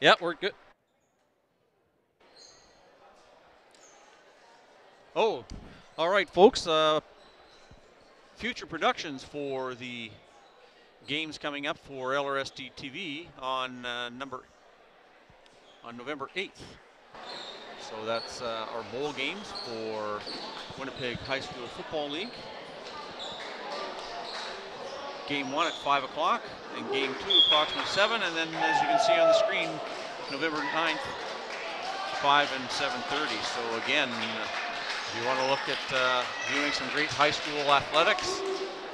Yeah, we're good. Oh, all right, folks. Uh, future productions for the games coming up for LRSD TV on uh, number on November 8th. So that's uh, our bowl games for Winnipeg High School Football League. Game one at 5 o'clock, and game two approximately 7, and then as you can see on the screen, November 9th, 5 and 7.30. So again, If you want to look at uh, viewing some great high school athletics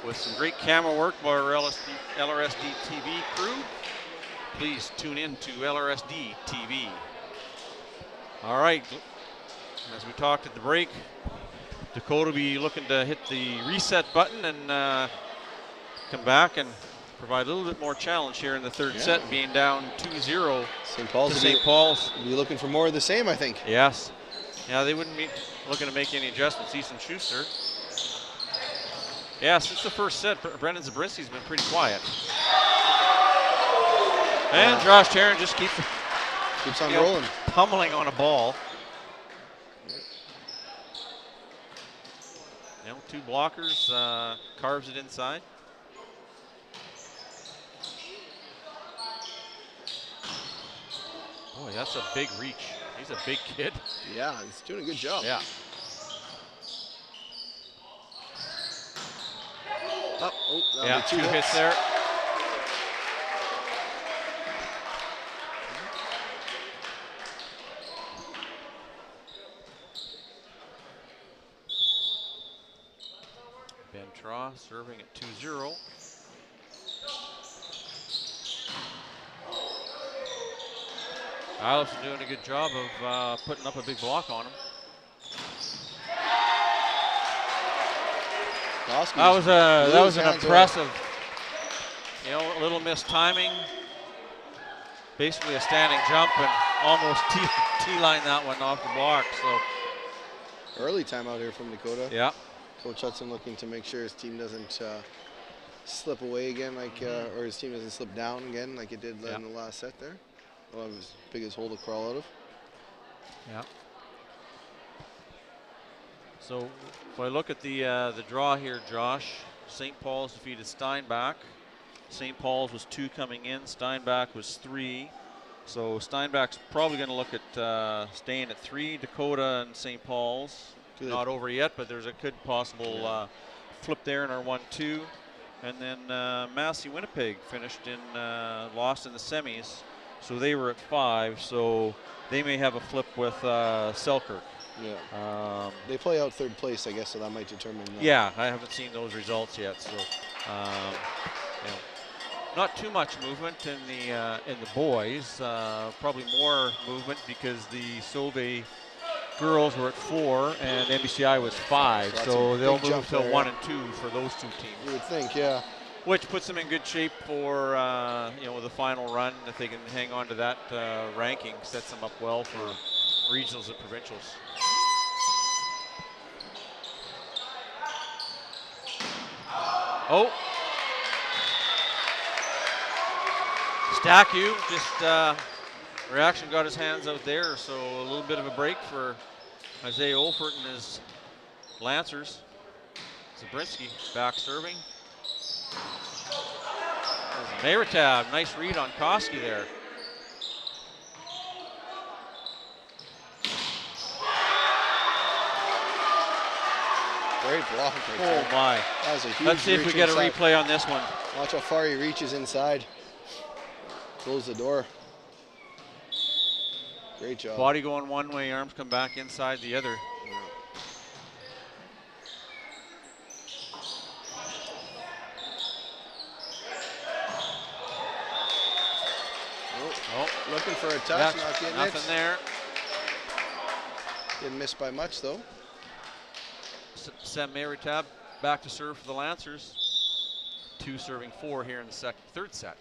with some great camera work by our LSD, LRSD TV crew, please tune in to LRSD TV. All right, as we talked at the break, Dakota will be looking to hit the reset button and uh, come back and provide a little bit more challenge here in the third Yeah. set, being down 2-0 St. Paul's to St. Paul's. be looking for more of the same, I think. Yes. Yeah, they wouldn't be looking to make any adjustments. Easton Schuster. Yeah, since the first set, Brendan Zabrinski's been pretty quiet. And Josh Tarrant just keeps Keeps on you know, rolling. pummeling on a ball. You know, two blockers, uh, carves it inside. Boy, that's a big reach. He's a big kid. Yeah, he's doing a good job. Yeah. Oh, oh, Yeah, two hits there. Ben Traw serving at 2-0. Allison doing a good job of uh, putting up a big block on him. That was a that was an impressive, you know, a little missed timing. Basically a standing jump and almost T T line that one off the block. So Early time out here from Dakota. yeah, Coach Hudson looking to make sure his team doesn't uh, slip away again, like, uh, or his team doesn't slip down again, like it did Yeah. in the last set there. Well, it was biggest hole to crawl out of. yeah. So if I look at the uh, the draw here, Josh, St. Paul's defeated Steinbach. St. Paul's was two coming in. Steinbach was three. So Steinbach's probably going to look at uh, staying at three. Dakota and St. Paul's Good. not over yet, but there's a good possible uh, flip there in our one-two. And then uh, Massey Winnipeg finished in uh, lost in the semis, so they were at five. So they may have a flip with uh, Selkirk. Yeah. Um, They play out third place, I guess, so that might determine. uh, yeah, I haven't seen those results yet, so um, you know, not too much movement in the uh, in the boys. Uh, probably more movement because the Sauve girls were at four and NBCI was five, So so they'll move to there, one yeah. and two for those two teams, You would think, yeah. Which puts them in good shape for uh, you know the final run. If they can hang on to that uh, ranking, sets them up well for regionals and provincials. Oh. Stack you, just uh, reaction got his hands out there, so a little bit of a break for Isaiah Olfert and his Lancers. Zabrinski back serving. Mayertab, nice read on Koski there. Great block right Oh there. my. That was a huge Let's see if we get a replay on this one. Watch how far he reaches inside. Close the door. Great job. Body going one way, arms come back inside the other. Oh, Oh, looking for a touch, that's not getting nothing it. there. Didn't miss by much though. Sam Mayertab back to serve for the Lancers. Two serving four here in the sec- third set.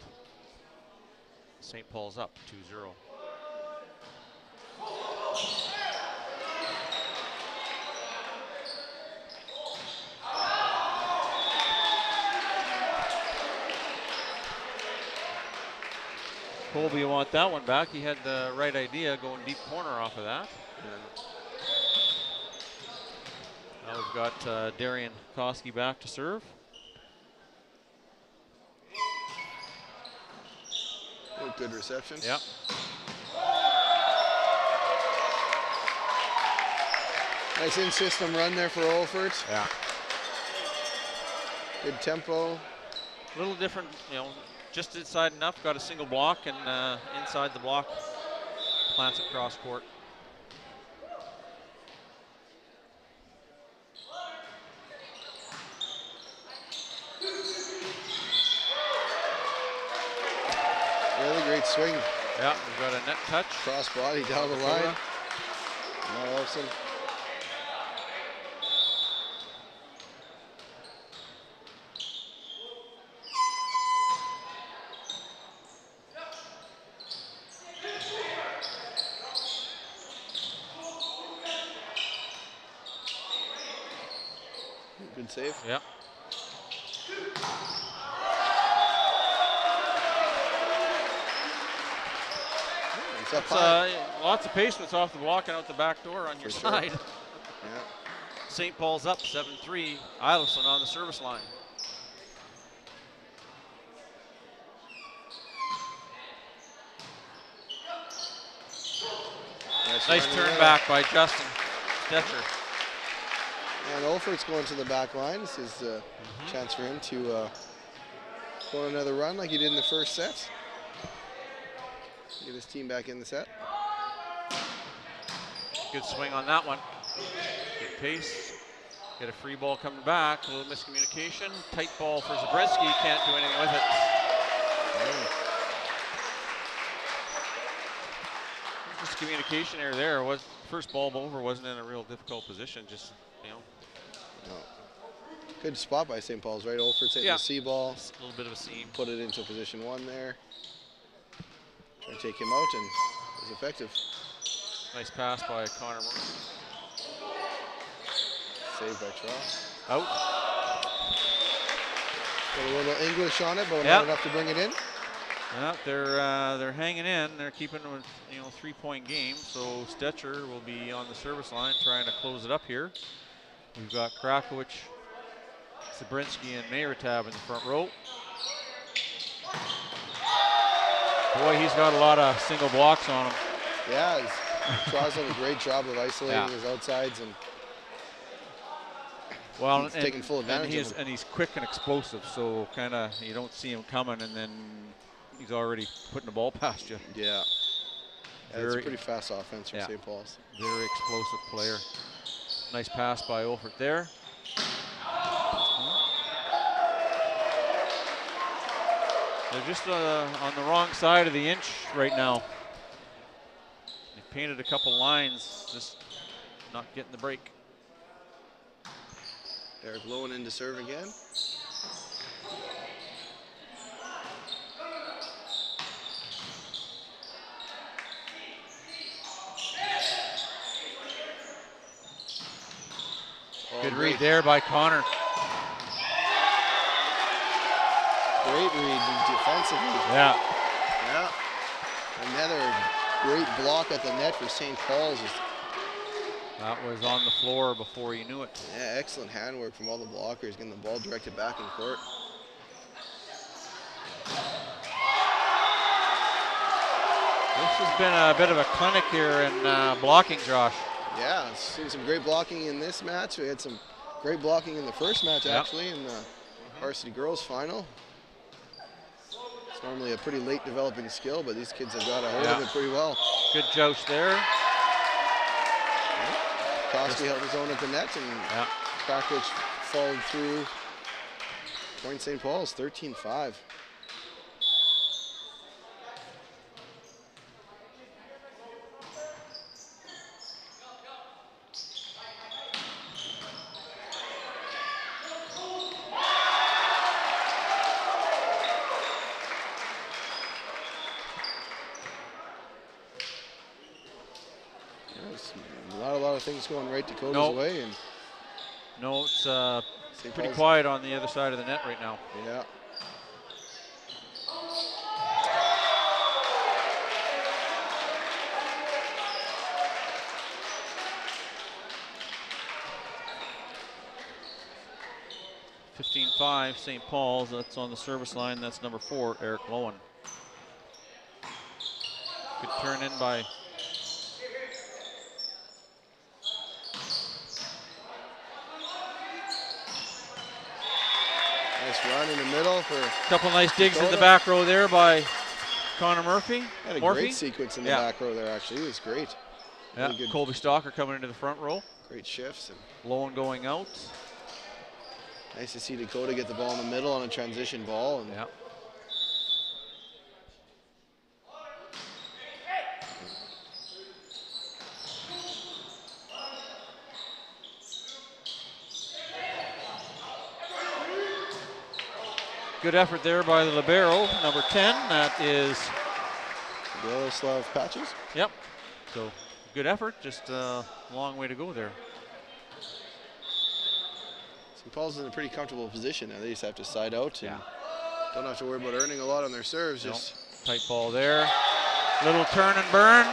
St. Paul's up 2-0. Colby, you want that one back. He had the right idea going deep corner off of that. Now we've got uh, Darian Koski back to serve. Good reception. Yep. Nice in-system run there for Olfert. Yeah. Good tempo. A little different, you know, just inside enough, got a single block, and uh, inside the block, plants it cross court. Really great swing. Yeah, we've got a net touch. Cross body down the line. Now all of a sudden, save. Yeah. He's It's, high. uh, lots of patience off the block and out the back door on your sure. side. yeah. St. Paul's up 7-3. Islison on the service line. Nice running turn back by Justin Stetcher. And Olfert's going to the back line. This is a chance for him to uh, go on another run like he did in the first set. Get his team back in the set. Good swing on that one. Good pace. Get a free ball coming back. A little miscommunication. Tight ball for Zabrinski. Can't do anything with it. Just communication error there. Was first ball over wasn't in a real difficult position. Just you know, No. Good spot by St. Paul's, right? Olfert's hitting Yeah. the C ball. a little bit of a seam. Put it into position one there. Trying to take him out and it was effective. Nice pass by Connor Murphy. Saved by Trout. Out. Got a little English on it, but Yeah. not enough to bring it in. Yeah, they're uh, they're hanging in. They're keeping a you know three point game. So Stetcher will be on the service line trying to close it up here. We've got Krakowicz, Zabrinski, and Mayertab in the front row. Boy, he's got a lot of single blocks on him. Yeah, he's- Trout's done a great job of isolating Yeah. his outsides and Well, He's and, taking full advantage and of he's and he's quick and explosive. So kind of you don't see him coming, and then he's already putting the ball past you. yeah. yeah it's a pretty fast offense from Yeah. St. Paul's. Very explosive player. Nice pass by Olfert there. They're just uh, on the wrong side of the inch right now. They painted a couple lines, just not getting the break. Eric in to serve again. Good read there by Connor. Great read defensively. Yeah. Yeah. Another great block at the net for St. Paul's. That was on the floor before you knew it. yeah, excellent handwork from all the blockers, getting the ball directed back in court. This has been a bit of a clinic here in uh, blocking, Josh. Yeah, seen some great blocking in this match. We had some great blocking in the first match, Yep. actually, in the varsity girls final. It's normally a pretty late developing skill, but these kids have got a hold of it pretty well. Good joust there. Koski held his own at the net, and Yeah. Krakowicz followed through. Point St. Paul's, 13-5. There's not a lot of things going right Dakota's No. way, and No, it's uh, pretty Paul's- quiet on the other side of the net right now. Yeah. Fifteen-five, St. Paul's. That's on the service line. That's number four, Eric Lowen. Good turn in by Nice run in the middle for a couple nice digs in the back row there by Connor Murphy. had a Murphy. great sequence in the Yeah. back row there. Actually, it was great. Yeah, Really. Colby Stalker coming into the front row. Great shifts. And Lowen going out. nice to see Dakota get the ball in the middle on a transition ball. And Yeah. Good effort there by the libero, number 10. That is, Yaroslav Patches. yep. So good effort, just a long way to go there. St. Paul's in a pretty comfortable position now. They just have to side out and Yeah. don't have to worry about earning a lot on their serves. Nope. Just Tight ball there. Little turn and burn.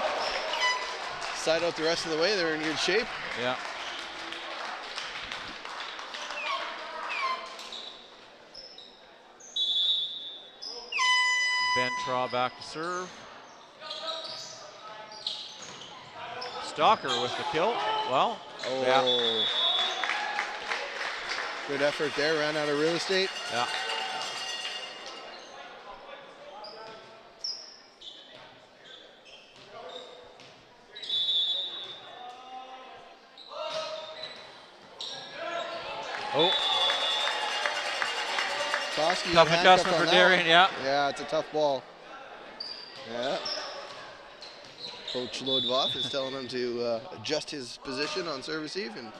side out the rest of the way. They're in good shape. Yeah. Ben Traw back to serve. Stalker with the kill. Well, Oh. yeah, Good effort there. Ran out of real estate. yeah. Oh, tough adjustment for that Darian, yeah. Yeah, it's a tough ball. Yeah. Coach Lodvoth is telling him to uh, adjust his position on service eve and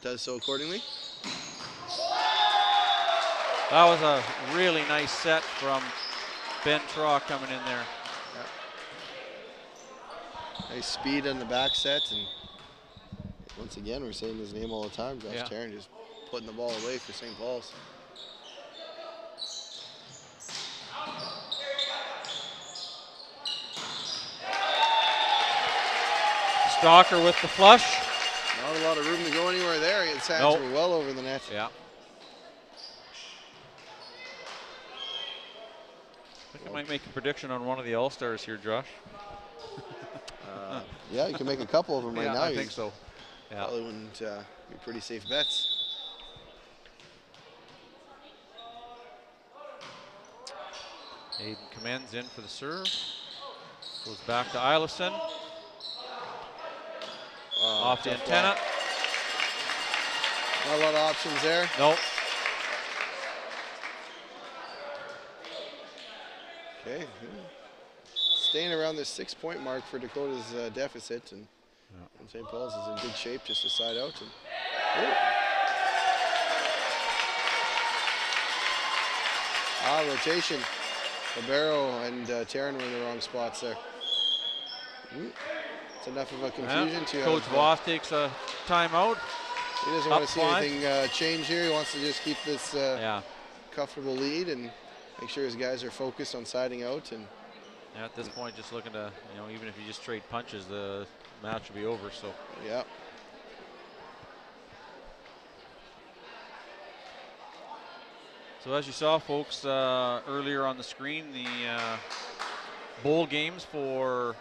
does so accordingly. That was a really nice set from Ben Traw coming in there. Nice speed on the back set and once again we're saying his name all the time. Josh Yeah. Tarrant just putting the ball away for St. Paul's. Stalker with the flush. Not a lot of room to go anywhere there. His hands Nope. were well over the net. Yeah. I think I might make a prediction on one of the All Stars here, Josh. Uh, yeah, you can make a couple of them right yeah, now. I You think so. Yeah. Probably wouldn't uh, be pretty safe bets. Aiden commands in for the serve. Goes back to Eilerson. Off the antenna. ball. Not a lot of options there. Nope. Okay. Staying around this six-point mark for Dakota's uh, deficit, and, and St. Paul's is in good shape just to side out. And, oh. Ah, rotation. Libero and uh, Tarrant were in the wrong spots there. Mm. It's enough of a confusion Yeah. to Coach uh, Voss takes a timeout. He doesn't want to see five. anything uh, change here. He wants to just keep this uh, Yeah. comfortable lead and make sure his guys are focused on siding out. And yeah. At this point, just looking to, you know, even if you just trade punches, the match will be over. So yeah, So as you saw, folks, uh, earlier on the screen, the uh, bowl games for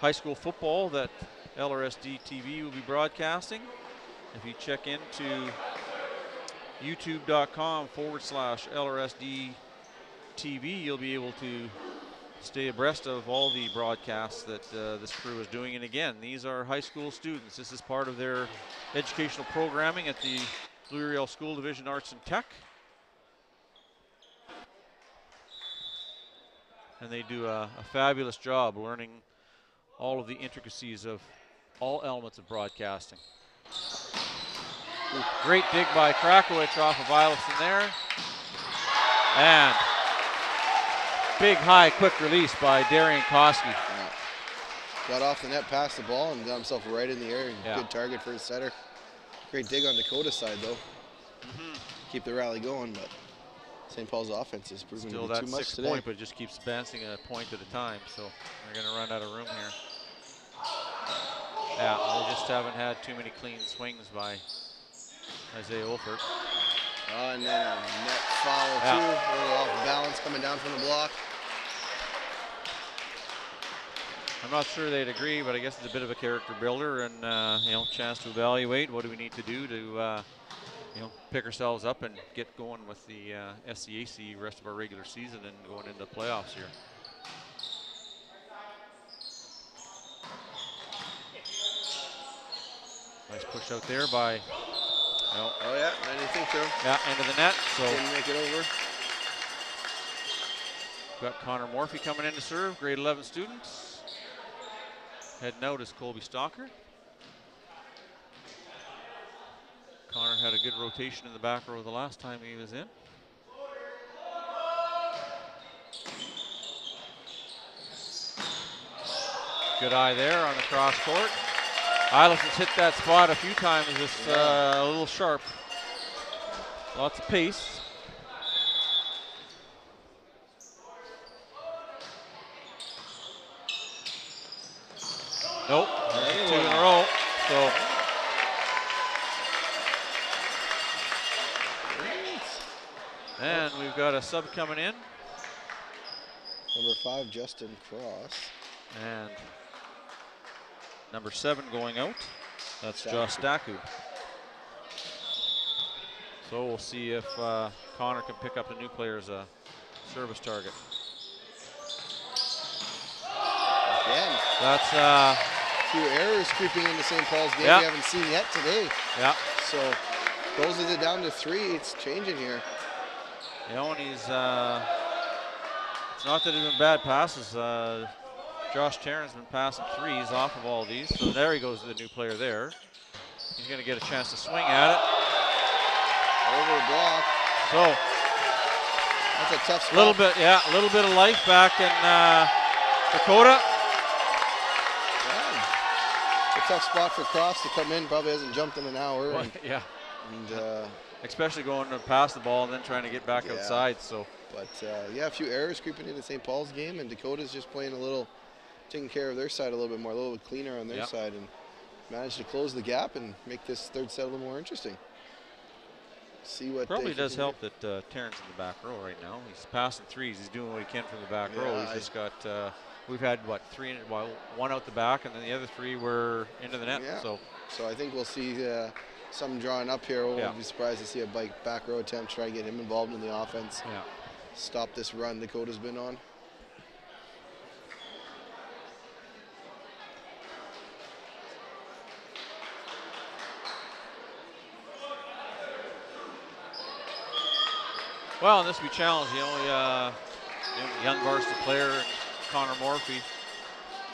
high school football that LRSD TV will be broadcasting. If you check into youtube.com forward slash LRSD TV, you'll be able to stay abreast of all the broadcasts that uh, this crew is doing. And again, these are high school students. This is part of their educational programming at the Louis Riel School Division Arts and Tech. and they do a, a fabulous job learning all of the intricacies of all elements of broadcasting. Great dig by Krakowicz off of Eilerson there. And big high quick release by Darian Koski. yeah. got off the net, passed the ball, and got himself right in the air. Yeah. Good target for his setter. Great dig on Dakota's side though. Mm-hmm. Keep the rally going, but St. Paul's offense is proving Still to be that too much today. point, but it just keeps advancing a point at a time. So they're going to run out of room here. Yeah, they just haven't had too many clean swings by Isaiah Olfert. Oh, and then a net foul Yeah. too. A little off balance coming down from the block. I'm not sure they'd agree, but I guess it's a bit of a character builder and uh, you know chance to evaluate what do we need to do to uh, you know pick ourselves up and get going with the uh, SCAC rest of our regular season and going into the playoffs here. Nice push out there by no, Oh yeah, anything through. yeah end of the net. So Didn't make it over. got Connor Murphy coming in to serve, grade 11 students. Heading out is Colby Stalker. Connor had a good rotation in the back row the last time he was in. Good eye there on the cross court. Islison's hit that spot a few times. Just uh, a little sharp. Lots of pace. Nope. A sub coming in. Number five, Justin Cross. And number seven going out. That's Staku. Josh Staku. So we'll see if uh, Connor can pick up the new player as a service target. Again, That's uh, a few errors creeping into St. Paul's game Yeah. we haven't seen yet today. yeah. So closes it down to three. It's changing here. Know, uh, it's not that it's been bad passes. Uh, Josh Tarrant's been passing threes off of all these. So there he goes to the new player there. He's going to get a chance to swing at it. Over the block. So That's a tough A spot. little bit, yeah, a little bit of life back in uh, Dakota. Yeah. A tough spot for Cross to come in. Probably hasn't jumped in an hour. And, yeah, and, uh, especially going to pass the ball and then trying to get back Yeah. outside. So but uh, yeah, a few errors creeping into St. Paul's game, and Dakota's just playing a little, taking care of their side a little bit more, a little bit cleaner on their Yep. side, and managed to close the gap and make this third set a little more interesting. See what probably does help that uh, Terrence in the back row right now. He's passing threes. He's doing what he can from the back row. He's I- just got. Uh, we've had what three? Well, one out the back, and then the other three were into the net. Yeah. So So I think we'll see uh, some drawing up here. We'll Yeah. be surprised to see a bike back row attempt, try to get him involved in the offense. yeah. Stop this run Dakota's been on. Well, this will be challenged. You know, uh, young varsity player Connor Murphy.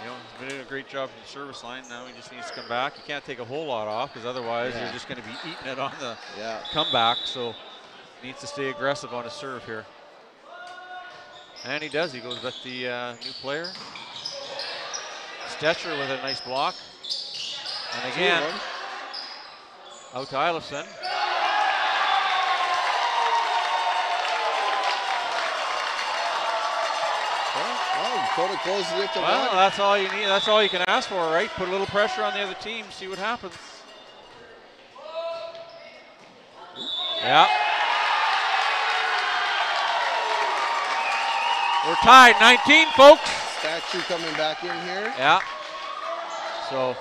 You know, he's been doing a great job from the service line. Now he just needs to come back. You can't take a whole lot off because otherwise Yeah. you're just going to be eating it on the Yeah. comeback. So needs to stay aggressive on his serve here. And he does. He goes with the uh, new player. Stetcher with a nice block. And again, out to Eilifson. Dakota closes it to Well, one. that's all you need. That's all you can ask for, right? Put a little pressure on the other team, see what happens. Yeah. We're tied, 19, folks. Statue coming back in here. Yeah. So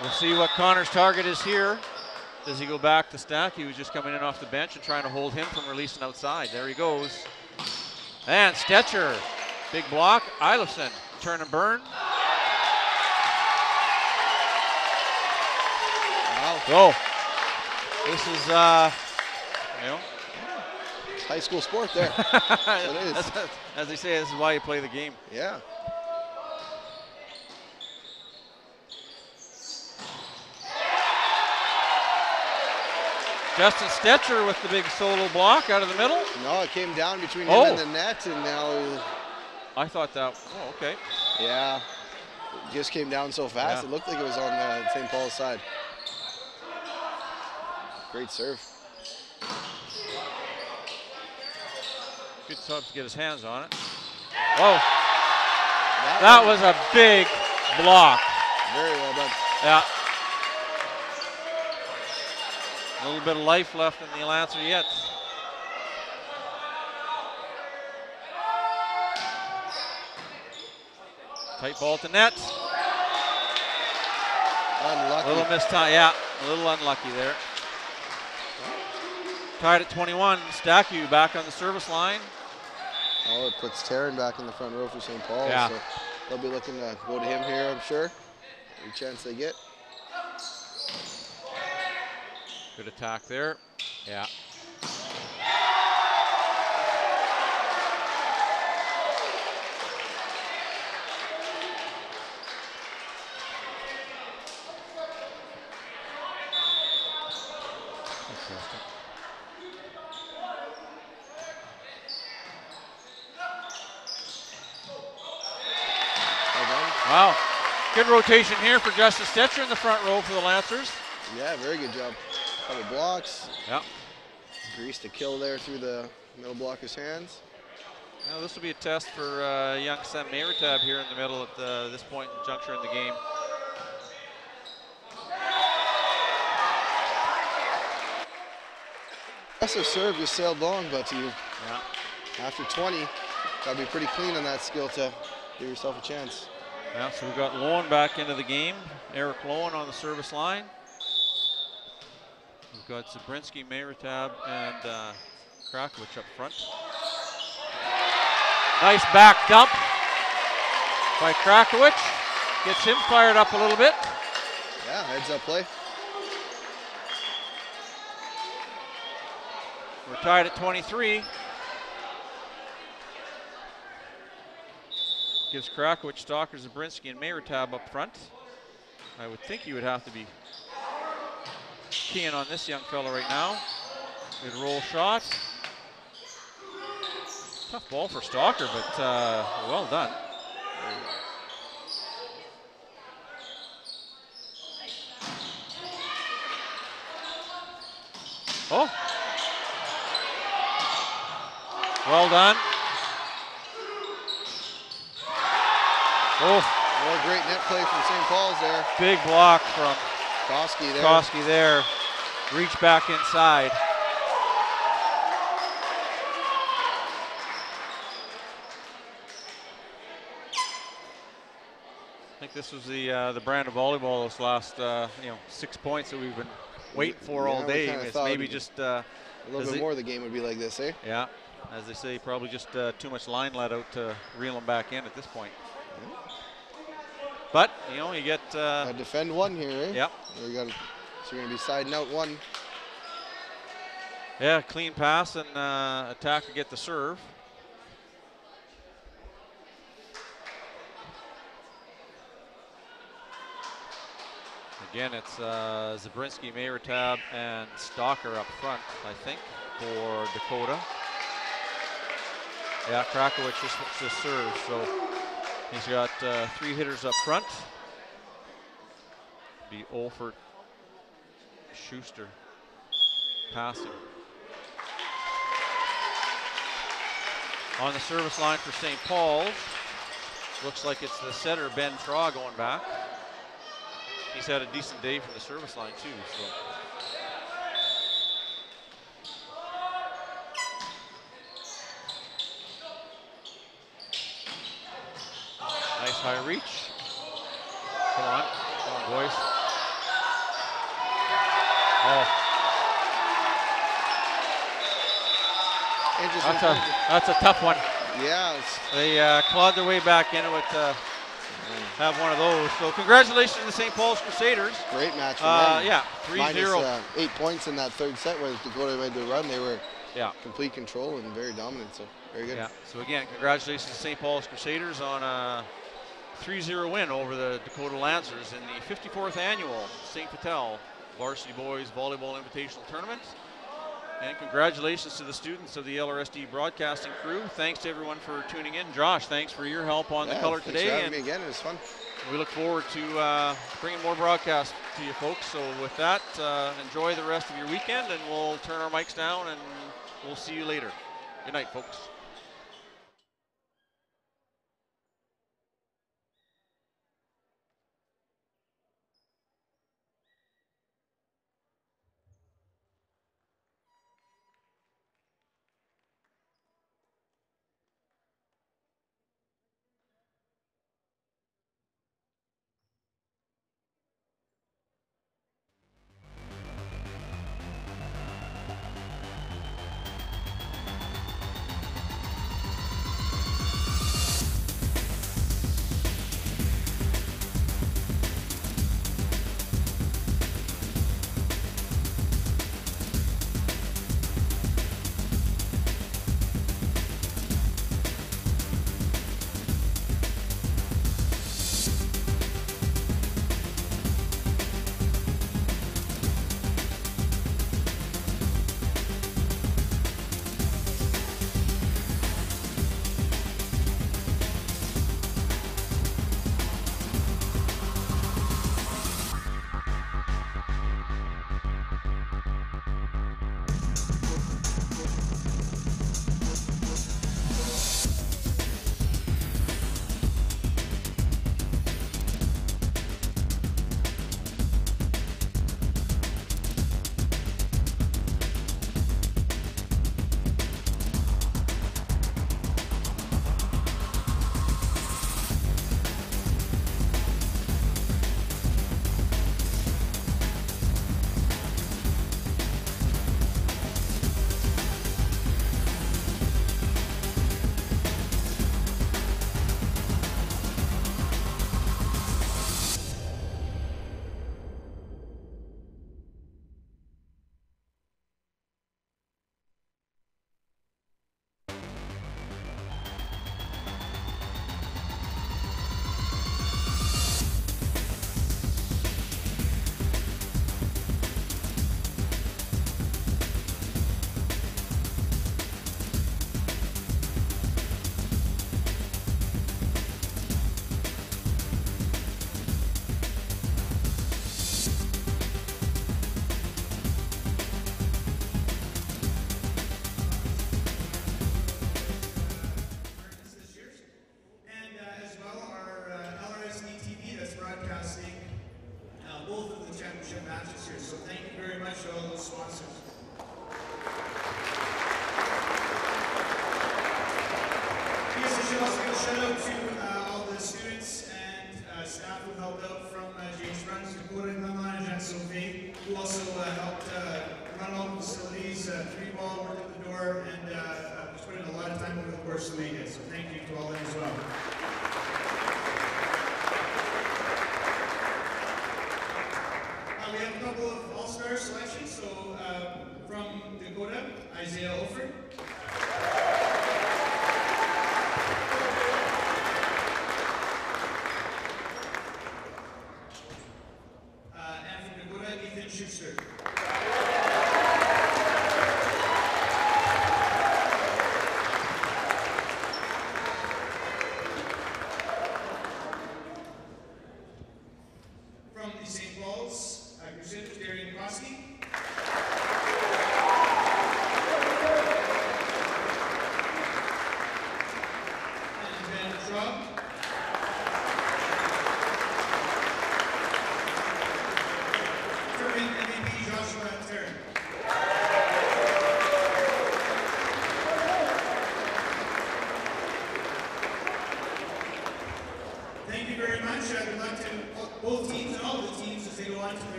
we'll see what Connor's target is here. Does he go back to Stack? He was just coming in off the bench and trying to hold him from releasing outside. There he goes. And Stetcher, big block. Eilifson, turn and burn. Wow. Go. This is, uh, you know, High school sport there. it is. That's- as they say, this is why you play the game. yeah. Justin Stetcher with the big solo block out of the middle. No, it came down between him Oh. and the net, and now, I thought that. Oh, okay. yeah, it just came down so fast. Yeah. It looked like it was on uh, St. Paul's side. Great serve. Good sub to get his hands on it. Whoa, that was a big block. very well done. Yeah. A little bit of life left in the Lancer yet. Tight ball to net. A little missed time. Yeah, a little unlucky there. Tied at 21. Stacu back on the service line. Oh, it puts Tarrant back in the front row for St. Paul. Yeah. So they'll be looking to go to him here, I'm sure. Every chance they get. Good attack there. Yeah. Wow. Good rotation here for Justin Stetcher in the front row for the Lancers. Yeah, very good job. Couple blocks. Yeah. Greased a kill there through the middle blocker's hands. Now this will be a test for uh, young Sam Mayertab here in the middle at the, this point in juncture in the game. Aggressive serve just sailed long, but you, Yeah. after 20, gotta be pretty clean on that skill to give yourself a chance. Yeah, so we've got Lowen back into the game. Eric Lowen on the service line. We've got Zabrinski, Mayertab, and uh, Krakowicz up front. Nice back dump by Krakowicz. Gets him fired up a little bit. Yeah, heads up play. We're tied at 23. Gives Krakowicz, Stalker, Zabrinski, and Mayertab up front. I would think you would have to be keying on this young fella right now. Good roll shot. Tough ball for Stalker, but uh, well done. Oh, well done. Oh, More great net play from St. Paul's there. big block from Koski there. Koski there. Reach back inside. I think this was the uh, the brand of volleyball this last uh, you know six points that we've been waiting for all Yeah, we day. It's maybe just uh, A little bit it- more the game would be like this, eh? yeah, as they say, probably just uh, too much line let out to reel them back in at this point. But you know you get uh, defend one here, eh? yep We got so you're gonna be siding out one. Yeah, clean pass and uh, attack to get the serve. Again, it's uh, Zabrinski, Mayertab, and Stalker up front, I think, for Dakota. Yeah, Krakowicz just, just so he's got uh, three hitters up front. Be Olfert, Schuster passing. On the service line for St. Paul's, looks like it's the setter Ben Traw going back. He's had a decent day from the service line too. So nice high reach. Come on, come on, boys. That's a that's a tough one. yeah, They uh, clawed their way back into it. Uh, have one of those. So congratulations to St. Paul's Crusaders. great match for Uh, them. yeah, 3-0. Minus, uh, eight points in that third set where the Dakota made the run. They were Yeah. complete control and very dominant. So very good. Yeah. So again, congratulations to St. Paul's Crusaders on a 3-0 win over the Dakota Lancers in the 54th annual St. Vital Varsity Boys Volleyball Invitational Tournament. And congratulations to the students of the LRSD broadcasting crew. Thanks to everyone for tuning in. Josh, thanks for your help on Yeah, the color today. For having and me again, it was fun. We look forward to uh, bringing more broadcasts to you folks. So with that, uh, enjoy the rest of your weekend, and we'll turn our mics down, and we'll see you later. Good night, folks.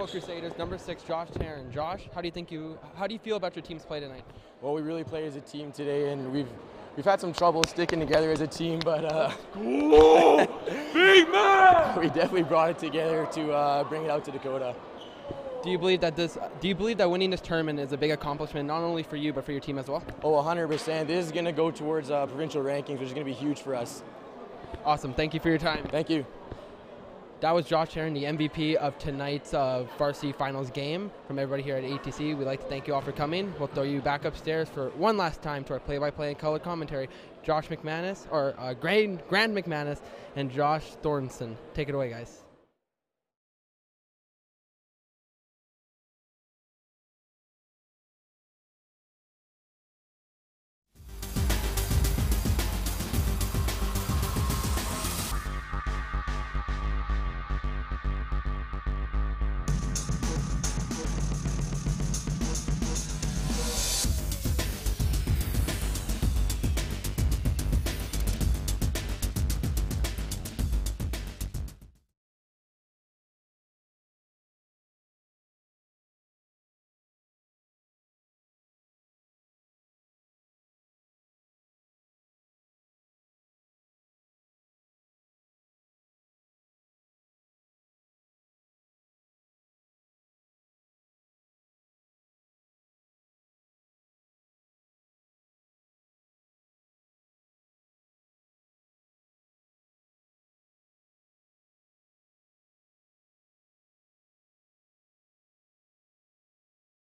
Here with St. Paul Crusaders, number six, Josh Tarrant. Josh, how do you think you? How do you feel about your team's play tonight? Well, we really played as a team today, and we've we've had some trouble sticking together as a team, but uh, cool. Big man! we definitely brought it together to uh, bring it out to Dakota. Do you believe that this? Do you believe that winning this tournament is a big accomplishment, not only for you but for your team as well? Oh, 100%. This is going to go towards uh, provincial rankings, which is going to be huge for us. Awesome. Thank you for your time. Thank you. That was Josh Tarrant, the MVP of tonight's uh, varsity finals game. From everybody here at ATC, we'd like to thank you all for coming. We'll throw you back upstairs for one last time to our play-by-play and color commentary. Josh McManus, or uh, Grant, Grant McManus, and Josh Thornton. Take it away, guys.